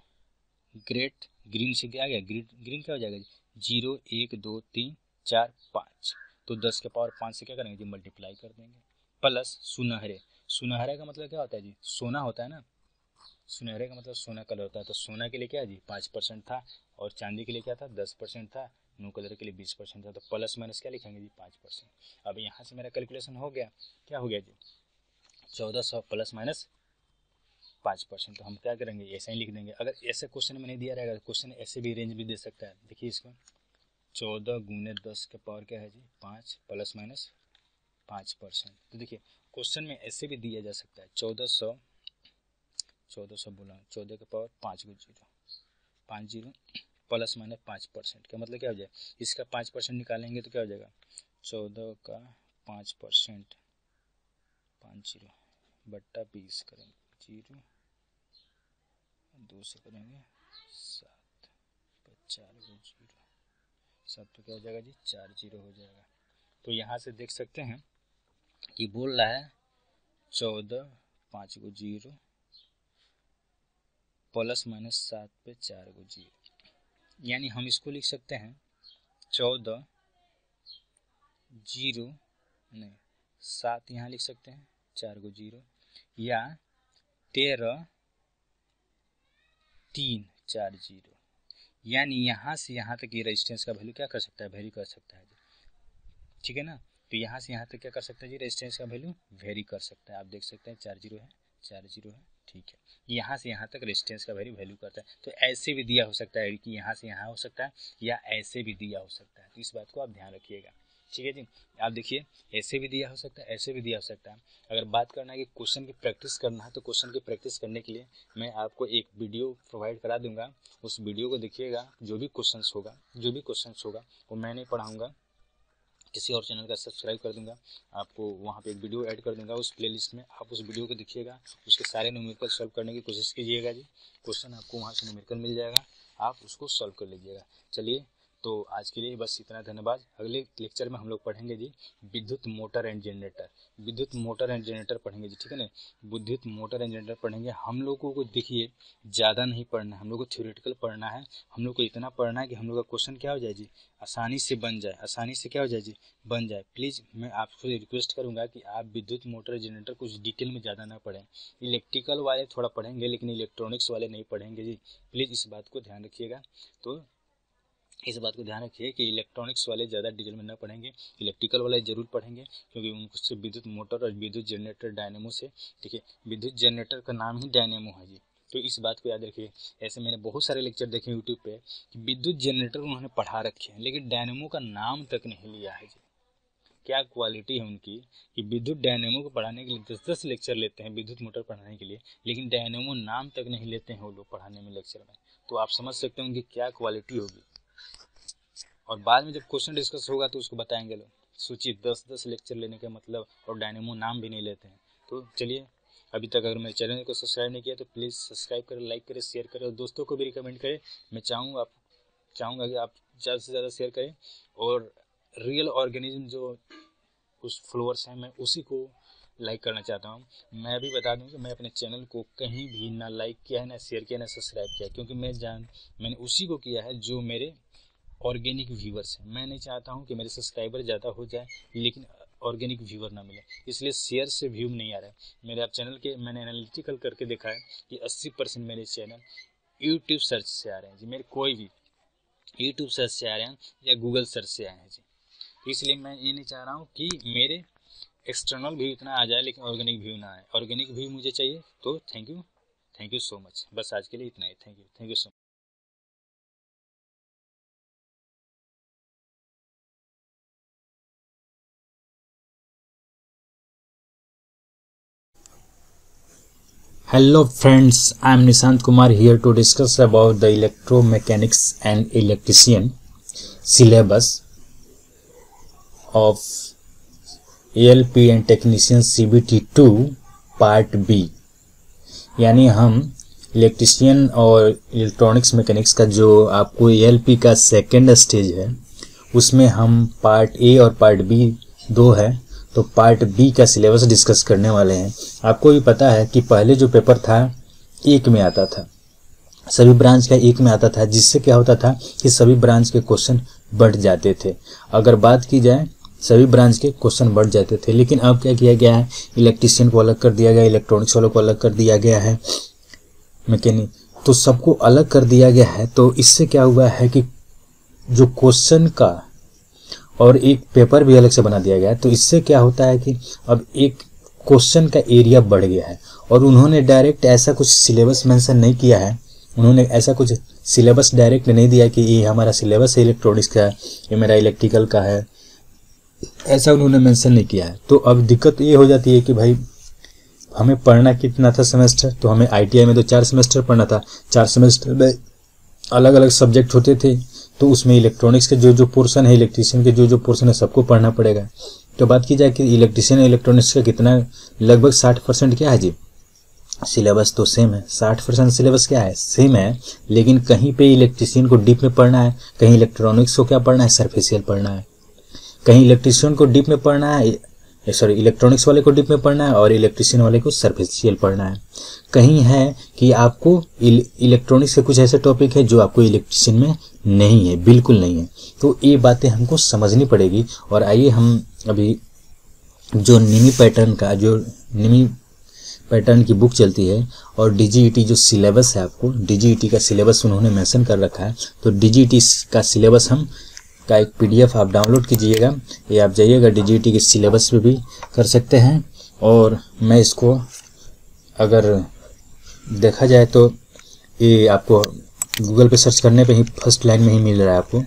great green से क्या आ गया? ग्रीन ग्रीन क्या हो जाएगा जी? ज़ीरो एक, दो, तीन, चार, पाँच। तो दस के पावर पाँच से क्या करेंगे जी? मल्टीप्लाई कर देंगे। प्लस सुनहरे। सुनहरे का मतलब क्या होता है जी? सोना होता है ना? सुनहरे का मतलब सोना कलर होता है। तो सोना के लिए क्या जी? पाँच परसेंट था और चांदी के लिए क्या था? दस परसेंट था। नो कलर के लिए बीस परसेंट था तो प्लस माइनस क्या लिखेंगे जी? पाँच परसेंट। अब यहाँ से मेरा कैलकुलेशन हो गया। क्या हो गया जी? चौदह सौ प्लस माइनस पाँच परसेंट। तो हम क्या करेंगे? ऐसे ही लिख देंगे। अगर ऐसे क्वेश्चन में नहीं दिया रहेगा तो क्वेश्चन ऐसे भी रेंज भी दे सकता है। देखिए इसको। चौदह गुने दस के पावर क्या है जी? पाँच प्लस माइनस पाँच परसेंट। तो देखिए, क्वेश्चन में ऐसे भी दिया जा सकता है। चौदह सौ चौदह सौ बोला। चौदह के पावर पाँच को ज़ीरो। पाँच ज़ीरो। प्लस माइनस पाँच परसेंट का मतलब क्या हो जाएगा इसका पाँच परसेंट निकालेंगे तो क्या हो जाएगा? चौदह का पाँच परसेंट, पाँच ज़ीरो, बट्टा बीस करेंगे, ज़ीरो, दो से करेंगे, सात, चार ज़ीरो, सात तो क्या हो जाएगा जी? चार ज़ीरो हो जाएगा। तो यहाँ से देख सकते हैं कि बोल रहा है चौदह, पाँच को ज़ीरो, प्लस माइनस सात पे चार को ज़ीरो। यानी हम इसको लिख सकते हैं चौदह ज़ीरो, नहीं, सात यहाँ लिख सकते हैं, चार को ज़ीरो, या तेरह तीन, चार ज़ीरो। यानी यहाँ से यहाँ तक ये रेजिस्टेंस का वैल्यू क्या कर सकता है? वैल्यू कर सकता है। ठीक है ना? तो यहाँ से यहाँ तक क्या कर सकता है जी? रेजिस्टेंस का वैल्यू वेरी कर सकता है। आप देख सकते हैं, चार ज़ीरो है, चार ज़ीरो है। ठीक है। यहाँ से यहाँ तक रेजिस्टेंस का वैल्यू वैल्यू करता है। तो ऐसे भी दिया हो सकता है कि यहाँ से यहाँ हो सकता है या ऐसे भी दिया हो सकता है। तो इस बात को आप ध्यान रखिएगा। ठीक है जी? आप देखिए, ऐसे भी दिया हो सकता है, ऐसे भी दिया हो सकता है। अगर बात करना है कि क्वेश्चन की प्रैक्टिस करना है तो क्वेश्चन की प्रैक्टिस करने के लिए मैं आपको एक वीडियो प्रोवाइड करा दूँगा। उस वीडियो को देखिएगा, जो भी क्वेश्चन होगा, जो भी क्वेश्चन होगा, वो मैं नहीं पढ़ाऊँगा। किसी और चैनल का सब्सक्राइब कर दूँगा। आपको वहाँ पे एक वीडियो ऐड कर दूँगा उस प्लेलिस्ट में। आप उस वीडियो को देखिएगा, उसके सारे न्यूमेरिकल सॉल्व करने की कोशिश कीजिएगा जी। क्वेश्चन आपको वहाँ से न्यूमेरिकल मिल जाएगा। आप उसको सॉल्व कर लीजिएगा। चलिए तो आज के लिए बस इतना, धन्यवाद। अगले लेक्चर में हम लोग पढ़ेंगे जी विद्युत मोटर एंड जनरेटर विद्युत मोटर एंड जनरेटर पढ़ेंगे जी, ठीक है ना? विद्युत मोटर एंड जनरेटर पढ़ेंगे। हम लोगों को देखिए, ज़्यादा नहीं पढ़ना है। हम लोग को थ्योरेटिकल पढ़ना है। हम लोग को इतना पढ़ना है कि हम लोग का क्वेश्चन क्या हो जाए जी? आसानी से बन जाए। आसानी से क्या हो जाए जी? बन जाए। प्लीज़ मैं आपसे रिक्वेस्ट करूँगा कि आप विद्युत मोटर जनरेटर कुछ डिटेल में ज़्यादा ना पढ़ें। इलेक्ट्रिकल वाले थोड़ा पढ़ेंगे, लेकिन इलेक्ट्रॉनिक्स वाले नहीं पढ़ेंगे जी। प्लीज़ इस बात को ध्यान रखिएगा। तो इस बात को ध्यान रखिए कि इलेक्ट्रॉनिक्स वाले ज़्यादा डिटेल में न पढ़ेंगे। इलेक्ट्रिकल वाले ज़रूर पढ़ेंगे, क्योंकि उनसे विद्युत मोटर और विद्युत जनरेटर डायनेमो से, ठीक है, विद्युत जनरेटर का नाम ही डायनेमो है जी तो इस बात को याद रखिए। ऐसे मैंने बहुत सारे लेक्चर देखे यूट्यूब पे कि विद्युत जनरेटर उन्होंने पढ़ा रखे हैं, लेकिन डायनेमो का नाम तक नहीं लिया है जी। क्या क्वालिटी है उनकी कि विद्युत डायनेमो को पढ़ाने के लिए दस दस लेक्चर लेते हैं विद्युत मोटर पढ़ाने के लिए, लेकिन डायनेमो नाम तक नहीं लेते हैं वो लोग पढ़ाने में लेक्चर में। तो आप समझ सकते हैं उनकी क्या क्वालिटी होगी। और बाद में जब क्वेश्चन डिस्कस होगा तो उसको बताएँगे लोग। सोचिए दस दस लेक्चर लेने का मतलब और डायनेमो नाम भी नहीं लेते हैं। तो चलिए, अभी तक अगर मेरे चैनल को सब्सक्राइब नहीं किया तो प्लीज़ सब्सक्राइब करें लाइक करें शेयर करें और दोस्तों को भी रिकमेंड करें। मैं चाहूँगा आप, चाहूँगा कि आप ज़्यादा से ज़्यादा शेयर करें और रियल ऑर्गेनिज्म जो उस फ्लोअर्स हैं, मैं उसी को लाइक करना चाहता हूँ। मैं भी बता दूँ कि मैं अपने चैनल को कहीं भी ना लाइक किया है, ना शेयर किया, ना सब्सक्राइब किया क्योंकि मैं जान, मैंने उसी को किया है जो मेरे ऑर्गेनिक व्यूवर्स हैं। मैं नहीं चाहता हूँ कि मेरे सब्सक्राइबर ज़्यादा हो जाए, लेकिन ऑर्गेनिक व्यूवर ना मिले। इसलिए शेयर से व्यू नहीं आ रहा है। मेरे आप चैनल के, मैंने एनालिटिकल करके देखा है कि 80 परसेंट मेरे चैनल यूट्यूब सर्च से आ रहे हैं। जी, मेरे कोई भी यूट्यूब सर्च से आ रहे हैं या गूगल सर्च से आए हैं। जी, इसलिए मैं ये नहीं चाह रहा हूँ कि मेरे एक्सटर्नल व्यू इतना आ जाए, लेकिन ऑर्गेनिक व्यू ना आए। ऑर्गेनिक व्यू मुझे चाहिए तो thank you thank you so much बस आज के लिए इतना ही। Thank you thank you so much hello friends I am Nishant Kumar here to discuss about the electro mechanics and electrician syllabus of L P and technician C B T two part B यानी हम electrician और electronics mechanics का जो आपको A L P का second stage है, उसमें हम पार्ट ए और पार्ट बी दो है। तो पार्ट बी का सिलेबस डिस्कस करने वाले हैं। आपको भी पता है कि पहले जो पेपर था, एक में आता था। सभी ब्रांच का एक में आता था, जिससे क्या होता था कि सभी ब्रांच के क्वेश्चन बढ़ जाते थे। अगर बात की जाए, सभी ब्रांच के क्वेश्चन बढ़ जाते थे। लेकिन अब क्या किया गया है? इलेक्ट्रिशियन को अलग कर दिया गया इलेक्ट्रॉनिक्स वालों को अलग कर दिया गया है। मैकेनिक तो सबको अलग कर दिया गया है। तो इससे क्या हुआ है कि जो क्वेश्चन का और एक पेपर भी अलग से बना दिया गया है। तो इससे क्या होता है कि अब एक क्वेश्चन का एरिया बढ़ गया है और उन्होंने डायरेक्ट ऐसा कुछ सिलेबस मेंशन नहीं किया है। उन्होंने ऐसा कुछ सिलेबस डायरेक्ट नहीं दिया कि ये हमारा सिलेबस है इलेक्ट्रॉनिक्स का है, ये मेरा इलेक्ट्रिकल का है। ऐसा उन्होंने मेंशन नहीं किया है। तो अब दिक्कत ये हो जाती है कि भाई, हमें पढ़ना कितना था सेमेस्टर तो हमें आईटीआई में तो चार सेमेस्टर पढ़ना था। चार सेमेस्टर में अलग अलग सब्जेक्ट होते थे। तो उसमें इलेक्ट्रॉनिक्स के जो जो पोर्सन है इलेक्ट्रिशियन के जो जो पोर्सन है, सबको पढ़ना पड़ेगा। तो बात की जाए कि इलेक्ट्रिशियन इलेक्ट्रॉनिक्स का कितना, लगभग साठ परसेंट क्या है जी? सिलेबस तो सेम है। साठ परसेंट सिलेबस क्या है? सेम है, लेकिन कहीं पे इलेक्ट्रिशियन को डीप में पढ़ना है, कहीं इलेक्ट्रॉनिक्स को क्या पढ़ना है? सरफेसियल पढ़ना है। कहीं इलेक्ट्रिशियन को डीप में पढ़ना है सॉरी इलेक्ट्रॉनिक्स वाले को डीप में पढ़ना है और इलेक्ट्रिशियन वाले को सरफेसियल पढ़ना है। कहीं है कि आपको इलेक्ट्रॉनिक्स के कुछ ऐसे टॉपिक है जो आपको इलेक्ट्रिशियन में नहीं है, बिल्कुल नहीं है। तो ये बातें हमको समझनी पड़ेगी और आइए हम अभी जो निमी पैटर्न का, जो निमी पैटर्न की बुक चलती है और डीजीईटी जो सिलेबस है आपको डीजीईटी का सिलेबस उन्होंने मेंशन कर रखा है तो डीजीईटी का सिलेबस हम का एक पीडीएफ आप डाउनलोड कीजिएगा, ये आप जाइएगा डी के सिलेबस पे भी कर सकते हैं। और मैं इसको अगर देखा जाए तो ये आपको गूगल पे सर्च करने पे ही फ़र्स्ट लाइन में ही मिल रहा है आपको।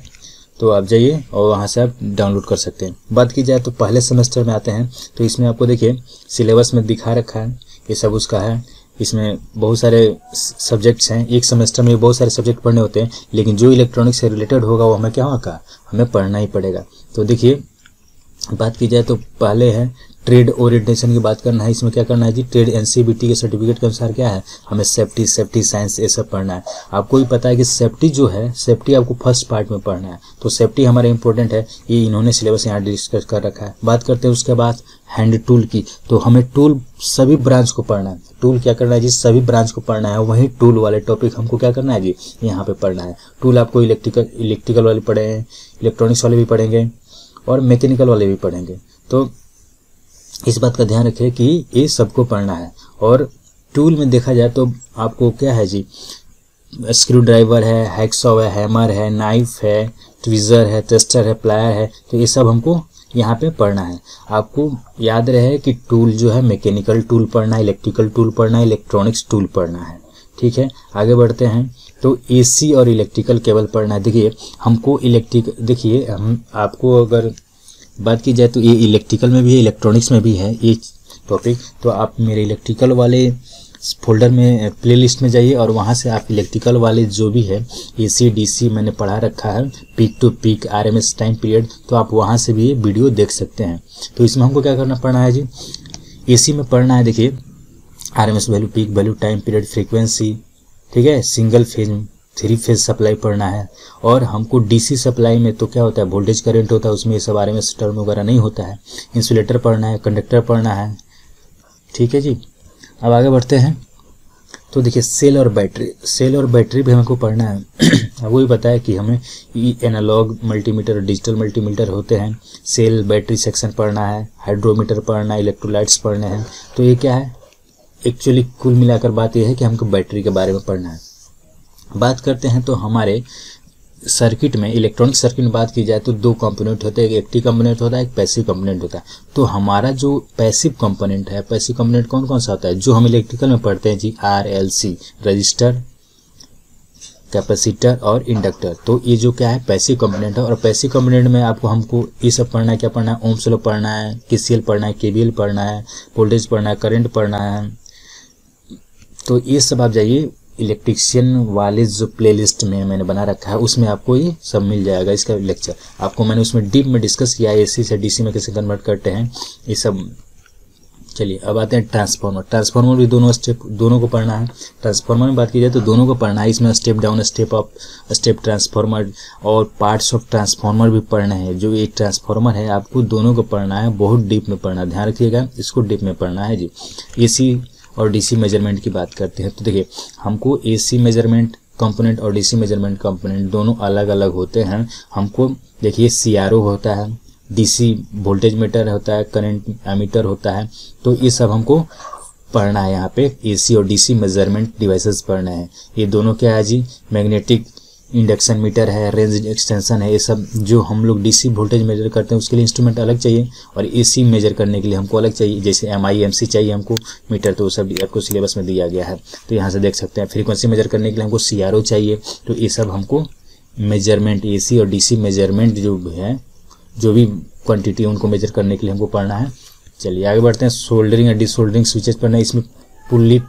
तो आप जाइए और वहाँ से आप डाउनलोड कर सकते हैं। बात की जाए तो पहले सेमेस्टर में आते हैं तो इसमें आपको देखिए, सिलेबस में दिखा रखा है, ये सब उसका है। इसमें बहुत सारे सब्जेक्ट्स हैं। एक सेमेस्टर में बहुत सारे सब्जेक्ट पढ़ने होते हैं, लेकिन जो इलेक्ट्रॉनिक्स से रिलेटेड होगा, वो हमें क्या होगा? हमें पढ़ना ही पड़ेगा। तो देखिए, बात की जाए तो पहले है ट्रेड ओरिएंटेशन की बात करना है। इसमें क्या करना है जी? ट्रेड एनसीबीटी के सर्टिफिकेट के अनुसार क्या है? हमें सेफ्टी सेफ्टी साइंस ये सब पढ़ना है। आपको भी पता है कि सेफ्टी जो है सेफ्टी आपको फ़र्स्ट पार्ट में पढ़ना है। तो सेफ्टी हमारा इंपॉर्टेंट है, ये इन्होंने सिलेबस यहाँ डिस्कस कर रखा है। बात करते हैं उसके बाद हैंड टूल की। तो हमें टूल सभी ब्रांच को पढ़ना है। टूल क्या करना है जी? सभी ब्रांच को पढ़ना है। वही टूल वाले टॉपिक हमको क्या करना है जी? यहाँ पे पढ़ना है। टूल आपको इलेक्ट्रिकल इलेक्ट्रिकल वाले पढ़े हैं, इलेक्ट्रॉनिक्स वाले भी पढ़ेंगे और मैकेनिकल वाले भी पढ़ेंगे। तो इस बात का ध्यान रखें कि ये सबको पढ़ना है। और टूल में देखा जाए तो आपको क्या है जी? स्क्रू ड्राइवर है, हैक्सॉ है, हैमर है, नाइफ है, ट्विज़र है टेस्टर है, प्लायर है। तो ये सब हमको यहाँ पे पढ़ना है। आपको याद रहे कि टूल जो है मैकेनिकल टूल पढ़ना है इलेक्ट्रिकल टूल पढ़ना है इलेक्ट्रॉनिक्स टूल पढ़ना है। ठीक है? आगे बढ़ते हैं। तो एसी और इलेक्ट्रिकल केबल पढ़ना है। देखिए, हमको इलेक्ट्रिक देखिए, हम आपको अगर बात की जाए तो ये इलेक्ट्रिकल में भी है इलेक्ट्रॉनिक्स में भी है ये टॉपिक तो आप मेरे इलेक्ट्रिकल वाले फोल्डर में प्लेलिस्ट में जाइए और वहाँ से आप इलेक्ट्रिकल वाले जो भी है ए सी डी सी मैंने पढ़ा रखा है peak to peak R M S time period तो आप वहाँ से भी वीडियो देख सकते हैं। तो इसमें हमको क्या करना पड़ना है जी? ए सी में पढ़ना है, देखिए R M S value peak value time period frequency ठीक है single phase three phase supply पढ़ना है। और हमको डीसी सप्लाई में तो क्या होता है वोल्टेज करंट होता है, उसमें ये सब आर एम एस टर्म वगैरह नहीं होता है। इंसुलेटर पढ़ना है कंडक्टर पढ़ना है, ठीक है जी? अब आगे बढ़ते हैं। तो देखिए, सेल और बैटरी, सेल और बैटरी भी हमको पढ़ना है। अब वही बताया कि हमें ई एनालॉग मल्टीमीटर, डिजिटल मल्टीमीटर होते हैं। सेल, बैटरी सेक्शन पढ़ना है, हाइड्रोमीटर पढ़ना है, इलेक्ट्रोलाइट्स पढ़ने हैं। तो ये क्या है? एक्चुअली कुल मिलाकर बात यह है कि हमको बैटरी के बारे में पढ़ना है। बात करते हैं तो हमारे सर्किट में इलेक्ट्रॉनिक सर्किट में बात की जाए तो दो कंपोनेंट होते हैं, एक एक्टिव कंपोनेंट होता है, एक पैसिव कंपोनेंट होता है। तो हमारा जो पैसिव कंपोनेंट है पैसिव कंपोनेंट कौन कौन सा होता है? जो हम इलेक्ट्रिकल में पढ़ते हैं जी R L C resistor capacitor और इंडक्टर तो ये जो क्या है पैसिव कंपोनेंट है और पैसिव कंपोनेंट में आपको हमको ये सब पढ़ना है, क्या पढ़ना है? ओम स्लो पढ़ना है के पढ़ना है के पढ़ना है वोल्टेज पढ़ना है करंट पढ़ना है। तो ये सब आप जाइए इलेक्ट्रिशियन वाले जो प्लेलिस्ट में मैंने बना रखा है, उसमें आपको ये सब मिल जाएगा, इसका लेक्चर आपको मैंने उसमें डीप में डिस्कस किया एसी से डीसी में कैसे कन्वर्ट करते हैं, ये सब। चलिए, अब आते हैं ट्रांसफार्मर ट्रांसफार्मर भी दोनों स्टेप दोनों को पढ़ना है। ट्रांसफार्मर में बात की जाए तो दोनों को पढ़ना है, इसमें step down step up step transformer और पार्ट्स ऑफ़ ट्रांसफार्मर भी पढ़ना है। जो एक ट्रांसफार्मर है, आपको दोनों को पढ़ना है, बहुत डीप में पढ़ना है। ध्यान रखिएगा, इसको डीप में पढ़ना है जी। एसी और डीसी मेज़रमेंट की बात करते हैं तो देखिए, हमको एसी मेज़रमेंट कंपोनेंट और डीसी मेज़रमेंट कंपोनेंट दोनों अलग अलग होते हैं। हमको, देखिए सीआरओ होता है डीसी वोल्टेज मीटर होता है करंट एमीटर होता है तो ये सब हमको पढ़ना है यहाँ पे एसी और डीसी मेज़रमेंट डिवाइसेस पढ़ना है। ये दोनों क्या है जी? मैग्नेटिक इंडक्शन मीटर है, रेंज एक्सटेंशन है, ये सब जो हम लोग डीसी वोल्टेज मेजर करते हैं, उसके लिए इंस्ट्रूमेंट अलग चाहिए और एसी मेजर करने के लिए हमको अलग चाहिए। जैसे एम आई एम सी चाहिए हमको मीटर तो सब आपको सिलेबस में दिया गया है। तो यहाँ से देख सकते हैं फ्रीक्वेंसी मेजर करने के लिए हमको सी आर ओ चाहिए। तो ये सब हमको मेज़रमेंट ए सी और डी सी मेज़रमेंट जो है, जो भी क्वान्टिटी उनको मेजर करने के लिए हमको पढ़ना है। चलिए आगे बढ़ते हैं सोल्डरिंग या डिसोल्डरिंग स्विचेज पढ़ना है इसमें पुल्ली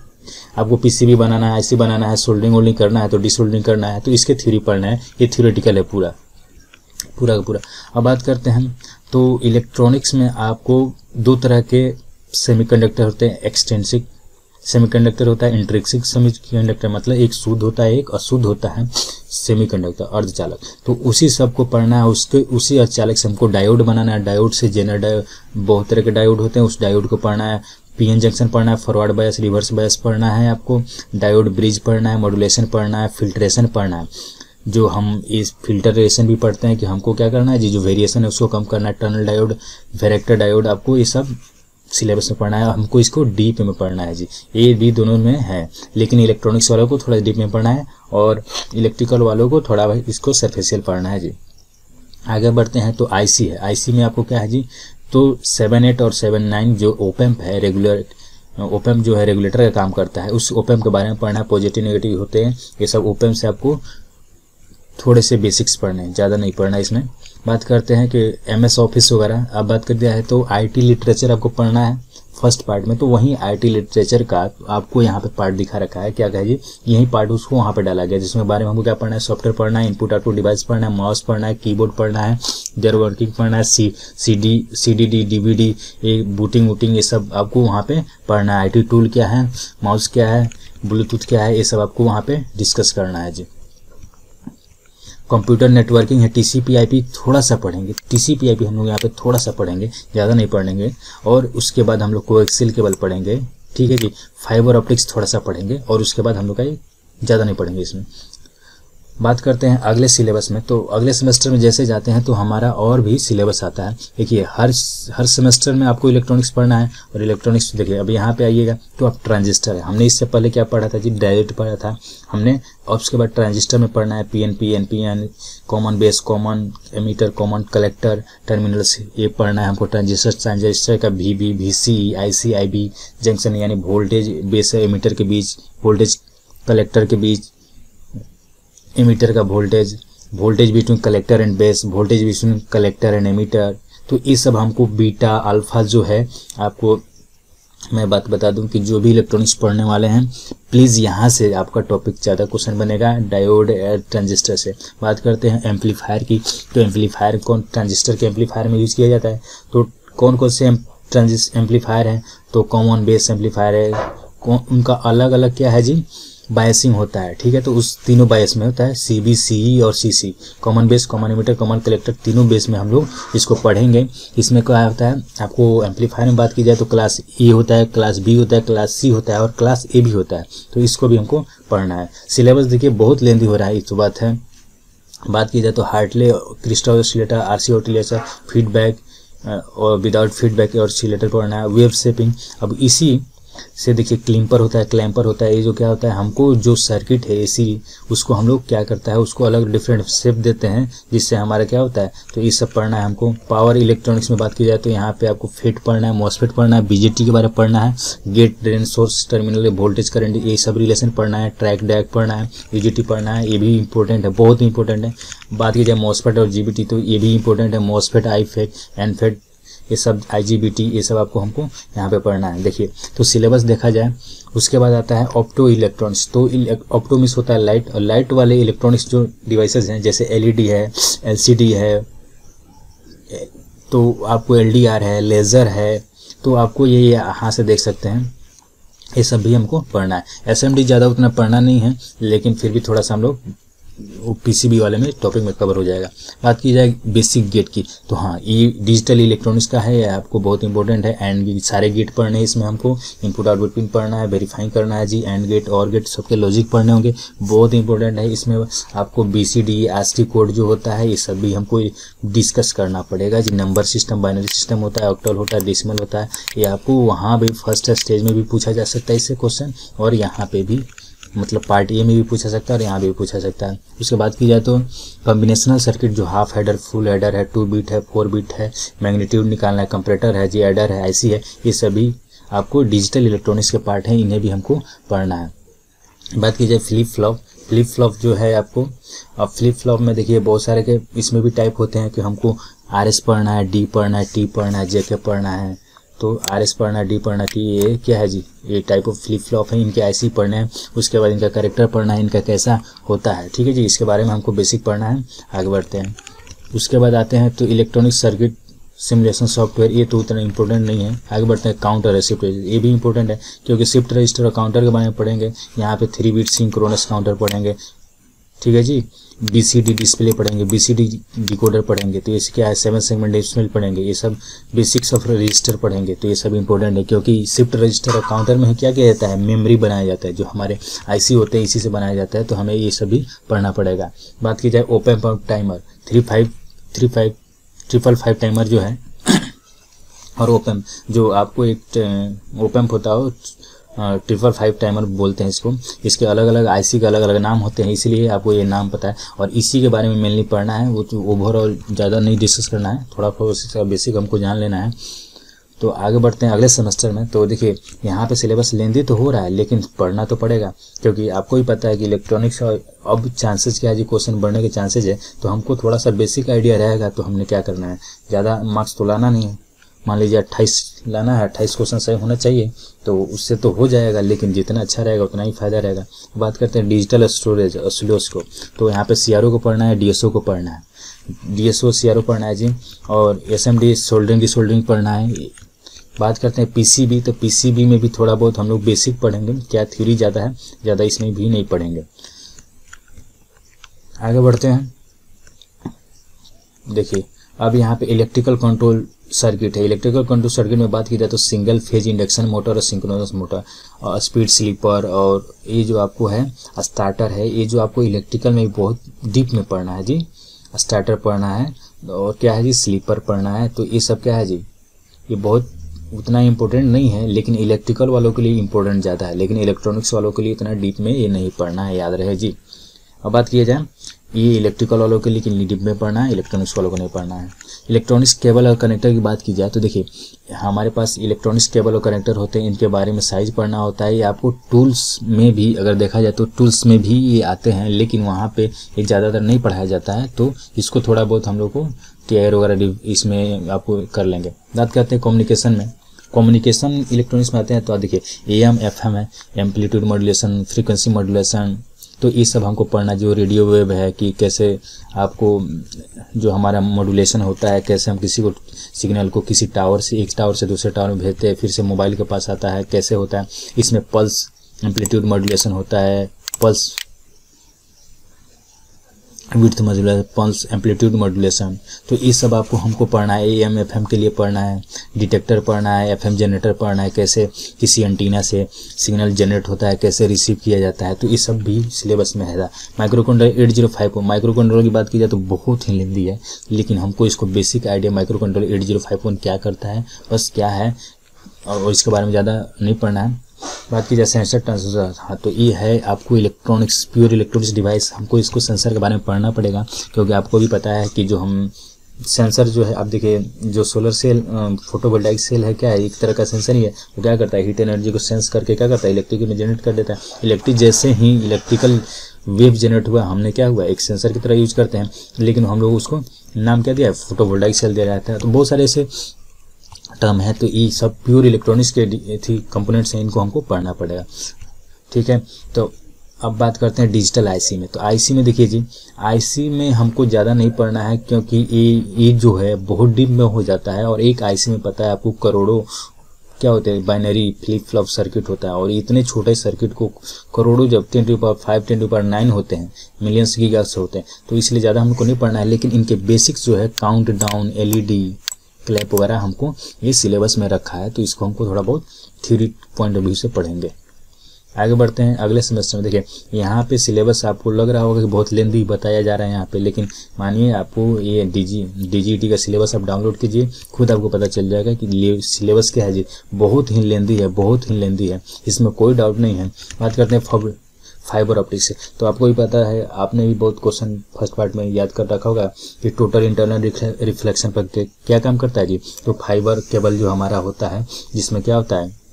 आपको पीसीबी बनाना है ऐसी बनाना है सोल्डिंग वोल्डिंग करना है तो डिसोल्डिंग करना है तो इसके थ्योरी पढ़ना है, ये थ्योरेटिकल है पूरा। पूरा का पूरा। अब बात करते हैं तो इलेक्ट्रॉनिक्स में आपको दो तरह के सेमीकंडक्टर होते हैं एक्सटेंसिक सेमीकंडक्टर होता है इंट्रिक्सिक सेमीकंडक्टर मतलब एक शुद्ध होता है, एक अशुद्ध होता है सेमीकंडक्टर अर्धचालक। तो उसी सबको पढ़ना है, उसके, उसी अर्धचालक से हमको डायोड बनाना है। डायोड से जेनर डायोड बहुत तरह के डायोड होते हैं, उस डायोड को पढ़ना है। पीएन जंक्शन पढ़ना है फॉरवर्ड बायस रिवर्स बायस पढ़ना है आपको। डायोड ब्रिज पढ़ना है मॉडुलेशन पढ़ना है फिल्ट्रेशन पढ़ना है। जो हम इस फिल्टरेशन भी पढ़ते हैं कि हमको क्या करना है, जी, जो वेरिएशन है, उसको कम करना है। टनल डायोड वेरेक्टर डायोड आपको ये सब सिलेबस में पढ़ना है, हमको इसको डीप में पढ़ना है जी। ए बी दोनों में है, लेकिन इलेक्ट्रॉनिक्स वालों को थोड़ा डीप में पढ़ना है और इलेक्ट्रिकल वालों को थोड़ा इसको सरफेसियल पढ़ना है जी। आगे बढ़ते हैं तो आईसी है। आईसी में आपको क्या है जी? तो सेवन एट और सेवन नाइन जो ओपेम्प है, रेगुलर ओपेम जो है, रेगुलेटर का काम करता है, उस ओपेम के बारे में पढ़ना है पॉजिटिव, नेगेटिव होते हैं, ये सब ओपेम से आपको थोड़े से बेसिक्स पढ़ने हैं, ज़्यादा नहीं पढ़ना इसमें। बात करते हैं कि एम एस ऑफ़िस वगैरह अब बात कर दिया है तो आईटी लिटरेचर आपको पढ़ना है फ़र्स्ट पार्ट में तो वहीं आईटी लिटरेचर का आपको यहाँ पे पार्ट दिखा रखा है, क्या कहे यही पार्ट उसको वहाँ पे डाला गया, जिसमें बारे में हमको क्या पढ़ना है सॉफ्टवेयर पढ़ना है इनपुट आउटपुट डिवाइस पढ़ना है माउस पढ़ना है कीबोर्ड पढ़ना है जर वर्किंग पढ़ना है C C D C D D D V D ये बूटिंग वूटिंग ये सब आपको वहाँ पे पढ़ना है। आई टी टूल क्या है माउस क्या है ब्लूटूथ क्या है, ये सब आपको वहाँ पे डिस्कस करना है जी। कंप्यूटर नेटवर्किंग है टीसीपीआईपी थोड़ा सा पढ़ेंगे। टीसीपीआईपी हम लोग यहाँ पे थोड़ा सा पढ़ेंगे, ज़्यादा नहीं पढ़ेंगे। और उसके बाद हम लोग को एक्सेल केवल पढ़ेंगे, ठीक है जी? फाइबर ऑप्टिक्स थोड़ा सा पढ़ेंगे और उसके बाद हम लोग का ज़्यादा नहीं पढ़ेंगे इसमें। बात करते हैं अगले सिलेबस में तो अगले सेमेस्टर में जैसे जाते हैं तो हमारा और भी सिलेबस आता है। देखिए, हर हर सेमेस्टर में आपको इलेक्ट्रॉनिक्स पढ़ना है और इलेक्ट्रॉनिक्स, देखिए, अब यहाँ पे आइएगा तो अब ट्रांजिस्टर है। हमने इससे पहले क्या पढ़ा था जी? डायरेक्ट पढ़ा था। हमने और उसके बाद ट्रांजिस्टर में पढ़ना है P N P N P N common, base, common, emitter, common, collector, terminals, ये पढ़ना है हमको। ट्रांजिस्टर ट्रांजिस्टर का V B V C I C I B junction, यानी वोल्टेज, बेस एमीटर के बीच, वोल्टेज, कलेक्टर के बीच एमीटर का voltage voltage between collector and base voltage between collector and emitter तो ये सब हमको बीटा अल्फ़ा जो है, आपको मैं बात बता दूँ कि जो भी इलेक्ट्रॉनिक्स पढ़ने वाले हैं प्लीज़ यहाँ से आपका टॉपिक ज़्यादा क्वेश्चन बनेगा डायोड ट्रांजिस्टर से। बात करते हैं एम्पलीफायर की। तो एम्पलीफायर कौन ट्रांजिस्टर के एम्पलीफायर में यूज़ किया जाता है? तो कौन कौन से ट्रांजिस एम्पलीफायर हैं? तो कॉमन बेस एम्पलीफायर है। उनका अलग अलग क्या है जी? बायसिंग होता है, ठीक है? तो उस तीनों बायस में होता है सी बी सी ई और C C common base common emitter common collector तीनों बेस में हम लोग इसको पढ़ेंगे। इसमें क्या होता है? आपको एम्पलीफायर में बात की जाए तो क्लास ए होता है क्लास बी होता है क्लास सी होता है और क्लास ए भी होता है। तो इसको भी हमको पढ़ना है। सिलेबस देखिए, बहुत लेंदी हो रहा है इस तो बात है। बात की जाए तो Hartley crystal oscillator R C oscillator feedback और विदाउट फीडबैक और सिलेटर पढ़ना है। वेब शेपिंग अब इसी से देखिए क्लिम्पर होता है, क्लैम्पर होता है, ये जो क्या होता है, हमको जो सर्किट है एसी, उसको हम लोग क्या करता है, उसको अलग डिफरेंट शेप देते हैं, जिससे हमारा क्या होता है तो ये सब पढ़ना है हमको। पावर इलेक्ट्रॉनिक्स में बात की जाए तो यहाँ पे आपको फेट पढ़ना है मॉसफेट पढ़ना है बीजेटी के बारे में पढ़ना है, gate drain source, terminal, voltage, current, ये सब रिलेशन पढ़ना है, ट्रैक, डैक पढ़ना है ईजीटी पढ़ना है, ये भी इंपॉर्टेंट है, बहुत इंपॉर्टेंट है। बात की जाए मॉसफेट और जीबीटी तो ये भी इंपॉर्टेंट है MOSFET I FET N FET ये सब IGBT ये सब आपको हमको यहाँ पे पढ़ना है। देखिए तो सिलेबस देखा जाए, उसके बाद आता है ऑप्टो इलेक्ट्रॉनिक्स तो ऑप्टो मिस होता है लाइट और लाइट वाले इलेक्ट्रॉनिक्स जो डिवाइसेस हैं, जैसे एलईडी है एलसीडी है तो आपको एलडीआर है लेज़र है तो आपको ये यहाँ से देख सकते हैं। ये सब भी हमको पढ़ना है। एसएमडी ज़्यादा उतना पढ़ना नहीं है, लेकिन फिर भी थोड़ा सा हम लोग वो पीसीबी वाले में टॉपिक में कवर हो जाएगा। बात की जाए बेसिक गेट की तो हाँ ये डिजिटल इलेक्ट्रॉनिक्स का है आपको बहुत इंपॉर्टेंट है। एंड सारे गेट पढ़ने हैं इसमें हमको। इनपुट आउटपुट पिन पढ़ना है वेरीफाइंग करना है जी। एंड गेट और गेट सबके लॉजिक पढ़ने होंगे। बहुत इंपॉर्टेंट है इसमें। आपको B C D S T code जो होता है, ये सब भी हमको डिस्कस करना पड़ेगा जी। नंबर सिस्टम बाइनरी सिस्टम होता है ऑक्टल होता है डिसमल होता है। ये आपको वहाँ भी फ़र्स्ट स्टेज में भी पूछा जा सकता है इससे क्वेश्चन और यहाँ पे भी मतलब पार्ट ए में भी पूछा सकता है और यहाँ भी पूछा सकता है। उसके बाद की जाए तो कॉम्बिनेशनल सर्किट जो हाफ़ हेडर फुल हेडर है टू बीट है फोर बीट है मैग्नीट्यूड निकालना है कंपरेटर है जी एडर है आईसी है, ये सभी आपको डिजिटल इलेक्ट्रॉनिक्स के पार्ट हैं, इन्हें भी हमको पढ़ना है। बात की जाए फ्लिप फ्लॉप फ्लिप फ्लॉप जो है आपको, अब फ्लिप फ्लॉप में देखिए बहुत सारे के इसमें भी टाइप होते हैं कि हमको आर एस पढ़ना है डी पढ़ना है टी पढ़ना है जे के पढ़ना है। तो आर एस पढ़ना डी पढ़ना कि ये क्या है जी? ये टाइप ऑफ़ फ्लिप फ्लॉप है, इनके ऐसे ही पढ़ना है, उसके बाद इनका करेक्टर पढ़ना है, इनका कैसा होता है, ठीक है जी? इसके बारे में हमको बेसिक पढ़ना है, आगे बढ़ते हैं। उसके बाद आते हैं तो इलेक्ट्रॉनिक सर्किट सिमुलेशन सॉफ्टवेयर ये तो उतना इंपॉर्टेंट नहीं है। आगे बढ़ते हैं काउंटर है शिफ्ट ये भी इंपॉर्टेंट है, क्योंकि शिफ्ट रजिस्टर और काउंटर के बारे में पढ़ेंगे, यहाँ पे थ्री बीट सिंक्रोनस काउंटर पढ़ेंगे। ठीक है जी? बी सी डी डिस्प्ले पढ़ेंगे बी सी डी डिकोडर पढ़ेंगे तो ये क्या है सेवन सेगमेंट डिस्प्ले पढ़ेंगे, ये सब बेसिक्स ऑफ़ रजिस्टर पढ़ेंगे तो ये सब इंपॉर्टेंट है, क्योंकि शिफ्ट रजिस्टर और काउंटर में क्या किया जाता है? मेमोरी बनाया जाता है, जो हमारे आईसी होते हैं, इसी से बनाया जाता है तो हमें ये सभी पढ़ना पड़ेगा। बात की जाए open pump timer three five three five triple five timer जो है, और ओपन जो आपको एक ओपन होता हो ट्रिपल फाइव टाइमर बोलते हैं इसको। इसके अलग अलग आईसी के अलग अलग नाम होते हैं, इसीलिए आपको ये नाम पता है। और इसी के बारे में मेनली पढ़ना है, वो तो ओवरऑल ज़्यादा नहीं डिस्कस करना है, थोड़ा थोड़ा बेसिक हमको जान लेना है। तो आगे बढ़ते हैं, अगले सेमेस्टर में। तो देखिए, यहाँ पे सिलेबस लेंदी तो हो रहा है, लेकिन पढ़ना तो पड़ेगा, क्योंकि आपको ही पता है कि इलेक्ट्रॉनिक्स और अब चांसेस क्या है, जी क्वेश्चन बढ़ने के चांसेस है तो हमको थोड़ा सा बेसिक आइडिया रहेगा तो हमने क्या करना है। ज़्यादा मार्क्स तो लाना नहीं है। मान लीजिए अट्ठाईस लाना है, अट्ठाईस क्वेश्चन सही होना चाहिए तो उससे तो हो जाएगा, लेकिन जितना अच्छा रहेगा, उतना ही फ़ायदा रहेगा। बात करते हैं डिजिटल स्टोरेज को। तो यहाँ पे सीआरओ को पढ़ना है डीएसओ को पढ़ना है। डी एस पढ़ना है जी, और एस एम डी सोल्डरिंग की सोल्डरिंग पढ़ना है। बात करते हैं पीसीबी तो पीसीबी में भी थोड़ा बहुत हम लोग बेसिक पढ़ेंगे, क्या थ्योरी ज़्यादा है, ज़्यादा इसमें भी नहीं पढ़ेंगे। आगे बढ़ते हैं। देखिए अब यहाँ पे इलेक्ट्रिकल कंट्रोल सर्किट है। इलेक्ट्रिकल कंट्रोल सर्किट में बात की जाए तो सिंगल फ़ेज़ इंडक्शन मोटर और सिंक्रोनस मोटर और स्पीड स्लीपर और ये जो आपको है स्टार्टर है, ये जो आपको इलेक्ट्रिकल में बहुत डीप में पढ़ना है जी। स्टार्टर पढ़ना है, और क्या है जी? स्लीपर पढ़ना है। तो ये सब क्या है जी? ये बहुत उतना इम्पोर्टेंट नहीं है, लेकिन इलेक्ट्रिकल वालों के लिए इम्पोर्टेंट ज़्यादा है, लेकिन इलेक्ट्रॉनिक्स वालों के लिए इतना डीप में ये नहीं पढ़ना है, याद रहे जी। अब बात किया जाए ये इलेक्ट्रिकल वालों के लिए डीप में पढ़ना है इलेक्ट्रॉनिक्स वालों को नहीं पढ़ना है। इलेक्ट्रॉनिक्स केबल और कनेक्टर की बात की जाए तो देखिए, हमारे पास इलेक्ट्रॉनिक्स केबल और कनेक्टर होते हैं, इनके बारे में साइज़ पढ़ना होता है, ये आपको टूल्स में भी अगर देखा जाए तो टूल्स में भी ये आते हैं, लेकिन वहाँ पर ये ज़्यादातर नहीं पढ़ाया जाता है तो इसको थोड़ा बहुत हम लोग को टीआर वगैरह इसमें आपको कर लेंगे। बात करते हैं कम्युनिकेशन में। कम्युनिकेशन इलेक्ट्रॉनिक्स में आते हैं तो देखिए ए एम एफ़ एम है एम्पलीट्यूड मॉड्यूलेशन फ्रीक्वेंसी मॉड्यूलेशन तो ये सब हमको पढ़ना जो रेडियो वेव है कि कैसे आपको, जो हमारा मॉड्यूलेशन होता है, कैसे हम किसी को सिग्नल को किसी टावर से, एक टावर से दूसरे टावर में भेजते हैं, फिर से मोबाइल के पास आता है, कैसे होता है, इसमें पल्स एम्पलीट्यूड मॉडुलेशन होता है pulse width modulation pulse amplitude modulation तो ये सब आपको हमको पढ़ना है ए एम एफ़ एम के लिए पढ़ना है डिटेक्टर पढ़ना है एफ़ एम जनरेटर पढ़ना है, कैसे किसी एंटीना से सिग्नल जनरेट होता है, कैसे रिसीव किया जाता है तो ये सब भी सिलेबस में है। Micro control eight zero five micro control की बात की जाए तो बहुत ही लेंदी है, लेकिन हमको इसको basic idea micro control eight zero five क्या करता है, बस क्या है, और इसके बारे में ज़्यादा नहीं पढ़ना है। बात की जाए सेंसर ट्रांसड्यूसर हाँ तो ये है आपको इलेक्ट्रॉनिक्स प्योर इलेक्ट्रॉनिक्स डिवाइस हमको इसको सेंसर के बारे में पढ़ना पड़ेगा, क्योंकि आपको भी पता है कि जो हम सेंसर जो है, आप देखिए, जो सोलर सेल फोटोवोल्टाइक सेल है, क्या है, एक तरह का सेंसर ही है, वो क्या करता है हीट एनर्जी को सेंस करके क्या करता है इलेक्ट्रिक में जनरेट कर देता है। इलेक्ट्रिक जैसे ही इलेक्ट्रिकल वेव जनरेट हुआ, हमने क्या हुआ, एक सेंसर की तरह यूज़ करते हैं, लेकिन हम लोग उसको नाम क्या दिया है फोटोवोल्टाइक सेल दिया जाता है। तो बहुत सारे ऐसे टर्म है तो ये सब प्योर इलेक्ट्रॉनिक्स के थी कंपोनेंट्स हैं, इनको हमको पढ़ना पड़ेगा। ठीक है? तो अब बात करते हैं डिजिटल आईसी में। तो आईसी में देखिए जी आईसी में हमको ज़्यादा नहीं पढ़ना है, क्योंकि ये ये जो है, बहुत डीप में हो जाता है, और एक आईसी में पता है आपको करोड़ों क्या होते हैं बाइनरी फ्लिप फ्लॉप सर्किट होता है, और इतने छोटे सर्किट को करोड़ों जब ten to power five ten to power nine होते हैं मिलियंस गीगास होते हैं तो इसलिए ज़्यादा हमको नहीं पढ़ना है, लेकिन इनके बेसिक्स जो है काउंट डाउन एलईडी क्लैप वगैरह हमको ये सिलेबस में रखा है तो इसको हमको थोड़ा बहुत थ्योरी पॉइंट ऑफ़ व्यू से पढ़ेंगे। आगे बढ़ते हैं, अगले सेमेस्टर में देखिए, यहाँ पे सिलेबस आपको लग रहा होगा कि बहुत लेंदी बताया जा रहा है यहाँ पे, लेकिन मानिए आपको ये डीजी डीजीटी का सिलेबस आप डाउनलोड कीजिए, खुद आपको पता चल जाएगा कि सिलेबस क्या है जी। बहुत ही लेंदी है, बहुत ही लेंदी है। इसमें कोई डाउट नहीं है। बात करते हैं फाइबर ऑप्टिक से। तो आपको भी पता है, आपने भी बहुत क्वेश्चन फ़र्स्ट पार्ट में याद कर रखा होगा कि टोटल इंटरनल रिफ्लेक्शन पर क्या काम करता है जी? तो फाइबर केबल जो हमारा होता है, जिसमें क्या होता है?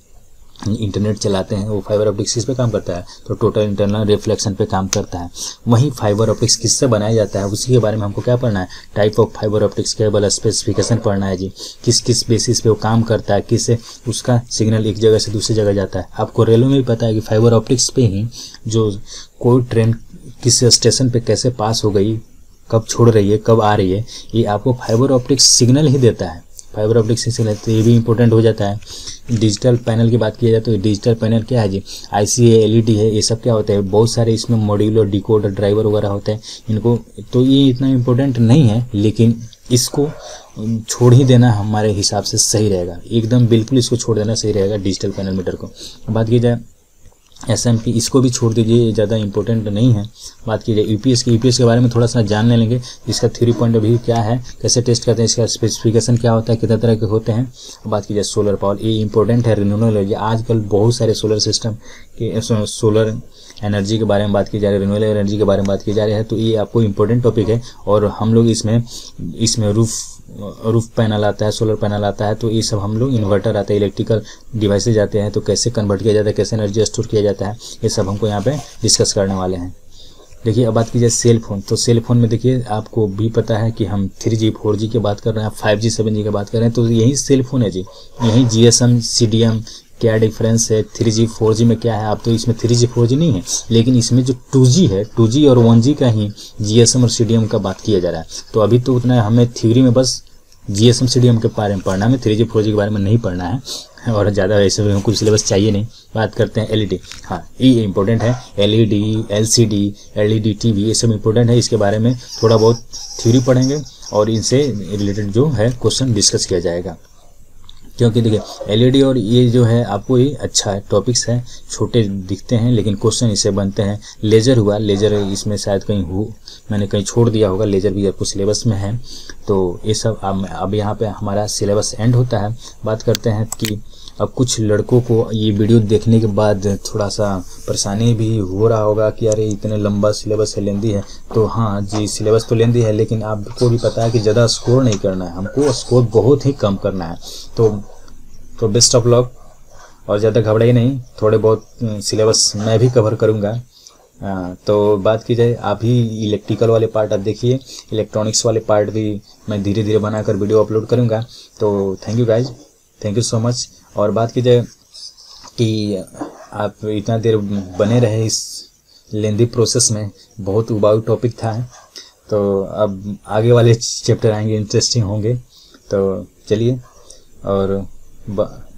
इंटरनेट चलाते हैं, वो फाइबर ऑप्टिक्स किस पे काम करता है? तो टोटल इंटरनल रिफ्लेक्शन पे काम करता है। वहीं फाइबर ऑप्टिक्स किससे बनाया जाता है, उसी के बारे में हमको क्या पढ़ना है? Type of fibre optics cable specification पढ़ना है जी। किस किस बेसिस पे वो काम करता है किससे उसका सिग्नल एक जगह से दूसरी जगह जाता है। आपको रेलवे में भी पता है कि फाइबर ऑप्टिक्स पे ही जो कोई ट्रेन किस स्टेशन पर कैसे पास हो गई, कब छोड़ रही है, कब आ रही है, ये आपको फाइबर ऑप्टिक्स सिग्नल ही देता है। फाइबर ऑप्टिक सेक्शन है तो ये भी इंपॉर्टेंट हो जाता है। डिजिटल पैनल की बात की जाए तो डिजिटल पैनल क्या है जी? आईसी है एलईडी है, ये सब क्या होता है? बहुत सारे इसमें मॉड्यूलर डिकोडर ड्राइवर वगैरह होते हैं। इनको तो ये इतना इम्पोर्टेंट नहीं है, लेकिन इसको छोड़ ही देना हमारे हिसाब से सही रहेगा। एकदम बिल्कुल इसको छोड़ देना सही रहेगा डिजिटल पैनल मीटर को। बात की जाए एस एम पी इसको भी छोड़ दीजिए, ये ज़्यादा इंपॉर्टेंट नहीं है। बात की जाए यूपीएस की यूपीएस के बारे में थोड़ा सा जान लेंगे, इसका थ्री पॉइंट भी क्या है, कैसे टेस्ट करते हैं, इसका स्पेसिफिकेशन क्या होता है, कितना तरह के होते हैं। बात की जाए सोलर पावर ये इंपॉर्टेंट है रिन्यूएबल एनर्जी आजकल बहुत सारे सोलर सिस्टम के सोलर एनर्जी के बारे में बात की जा रही है रिन्यूएबल एनर्जी के बारे में बात की जा रही है तो ये आपको इंपॉर्टेंट टॉपिक है। और हम लोग इसमें इसमें रूफ रूफ पैनल आता है सोलर पैनल आता है तो ये सब हम लोग इन्वर्टर आता है इलेक्ट्रिकल डिवाइसेज आते हैं तो कैसे कन्वर्ट किया जाता है, कैसे एनर्जी स्टोर किया जाता है, ये सब हमको यहाँ पे डिस्कस करने वाले हैं। देखिए, अब बात की जाए सेल फ़ोन तो सेल फ़ोन में देखिए, आपको भी पता है कि हम थ्री जी फोर जी की बात कर रहे हैं फाइव जी सेवन जी की बात कर रहे हैं तो यही सेल फ़ोन है जी। यही G S M C D M क्या डिफरेंस है? थ्री जी फोर जी में क्या है? अब तो इसमें थ्री जी फोर जी नहीं है, लेकिन इसमें जो टू जी है टू जी और वन जी का ही जी एस एम और सी डी एम का बात किया जा रहा है। तो अभी तो उतना हमें थ्योरी में बस G S M C D M के बारे में पढ़ना है। थ्री जी फोर जी के बारे में नहीं पढ़ना है, और ज़्यादा ऐसे हमको सिलेबस चाहिए नहीं। बात करते हैं एलईडी हाँ ये इंपॉर्टेंट है। एलईडी एलसीडी एलईडी टीवी ये सब इंपॉर्टेंट है। इसके बारे में थोड़ा बहुत थ्योरी पढ़ेंगे, और इनसे रिलेटेड जो है क्वेश्चन डिस्कस किया जाएगा। क्योंकि देखिए एलईडी और ये जो है, आपको ये अच्छा है टॉपिक्स है, छोटे दिखते हैं, लेकिन क्वेश्चन इससे बनते हैं। लेजर हुआ लेजर इसमें शायद कहीं हो, मैंने कहीं छोड़ दिया होगा लेजर भी आपको सिलेबस में है। तो ये सब, अब अब यहाँ पे हमारा सिलेबस एंड होता है। बात करते हैं कि अब कुछ लड़कों को ये वीडियो देखने के बाद थोड़ा सा परेशानी भी हो रहा होगा कि अरे इतने लंबा सिलेबस है, लेंदी है। तो हाँ जी, सिलेबस तो लेंदी है, लेकिन आपको भी पता है कि ज़्यादा स्कोर नहीं करना है। हमको स्कोर बहुत ही कम करना है। तो तो बेस्ट ऑफ़ लॉक और ज़्यादा घबराई नहीं, थोड़े बहुत सिलेबस मैं भी कवर करूँगा। तो बात की जाए, आप ही इलेक्ट्रिकल वाले पार्ट आप देखिए। इलेक्ट्रॉनिक्स वाले पार्ट भी मैं धीरे धीरे बनाकर वीडियो अपलोड करूँगा। तो thank you guys thank you so much और बात की जाए कि आप इतना देर बने रहे इस लेंदी प्रोसेस में, बहुत उबाऊ टॉपिक था। तो अब आगे वाले चैप्टर आएँगे इंटरेस्टिंग होंगे। तो चलिए, और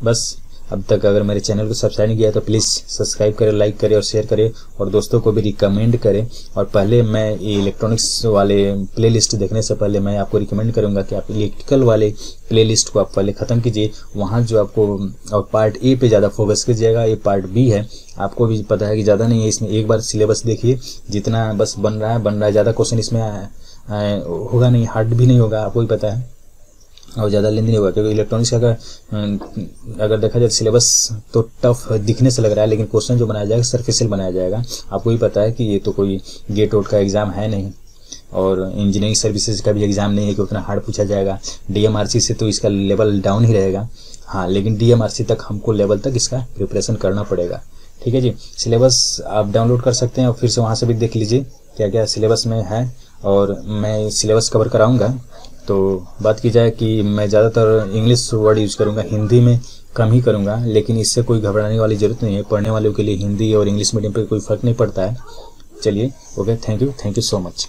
बस अब तक अगर मेरे चैनल को सब्सक्राइब नहीं किया तो प्लीज़ सब्सक्राइब करें लाइक करें और शेयर करें और दोस्तों को भी रिकमेंड करें। और पहले मैं ये इलेक्ट्रॉनिक्स वाले प्लेलिस्ट देखने से पहले मैं आपको रिकमेंड करूँगा कि आप इलेक्ट्रिकल वाले प्लेलिस्ट को आप पहले ख़त्म कीजिए। वहाँ जो आपको, और पार्ट ए पे ज़्यादा फोकस कीजिएगा, ये पार्ट बी है। आपको भी पता है कि ज़्यादा नहीं है, इसमें एक बार सिलेबस देखिए। जितना बस बन रहा है, बन रहा है, ज़्यादा क्वेश्चन इसमें होगा नहीं हार्ड भी नहीं होगा, आपको भी पता है। और ज़्यादा लेंदी नहीं होगा, क्योंकि इलेक्ट्रॉनिक्स का अगर अगर देखा जाए सिलेबस तो टफ दिखने से लग रहा है, लेकिन क्वेश्चन जो बनाया जाएगा सरफेसियल बनाया जाएगा। आपको भी पता है कि ये तो कोई गेट आउट का एग्ज़ाम है नहीं। और इंजीनियरिंग सर्विसेज़ का भी एग्ज़ाम नहीं है कि उतना हार्ड पूछा जाएगा। डीएमआरसी से तो इसका लेवल डाउन ही रहेगा। हाँ लेकिन डीएमआरसी तक हमको लेवल तक इसका प्रिपरेशन करना पड़ेगा। ठीक है जी? सिलेबस आप डाउनलोड कर सकते हैं और फिर से वहाँ से भी देख लीजिए क्या क्या सिलेबस में है। और मैं सिलेबस कवर कराऊँगा। तो बात की जाए कि मैं ज़्यादातर इंग्लिश वर्ड यूज़ करूँगा, हिंदी में कम ही करूँगा, लेकिन इससे कोई घबराने वाली ज़रूरत नहीं है। पढ़ने वालों के लिए हिंदी और इंग्लिश मीडियम पर कोई फ़र्क नहीं पड़ता है। चलिए okay thank you thank you so much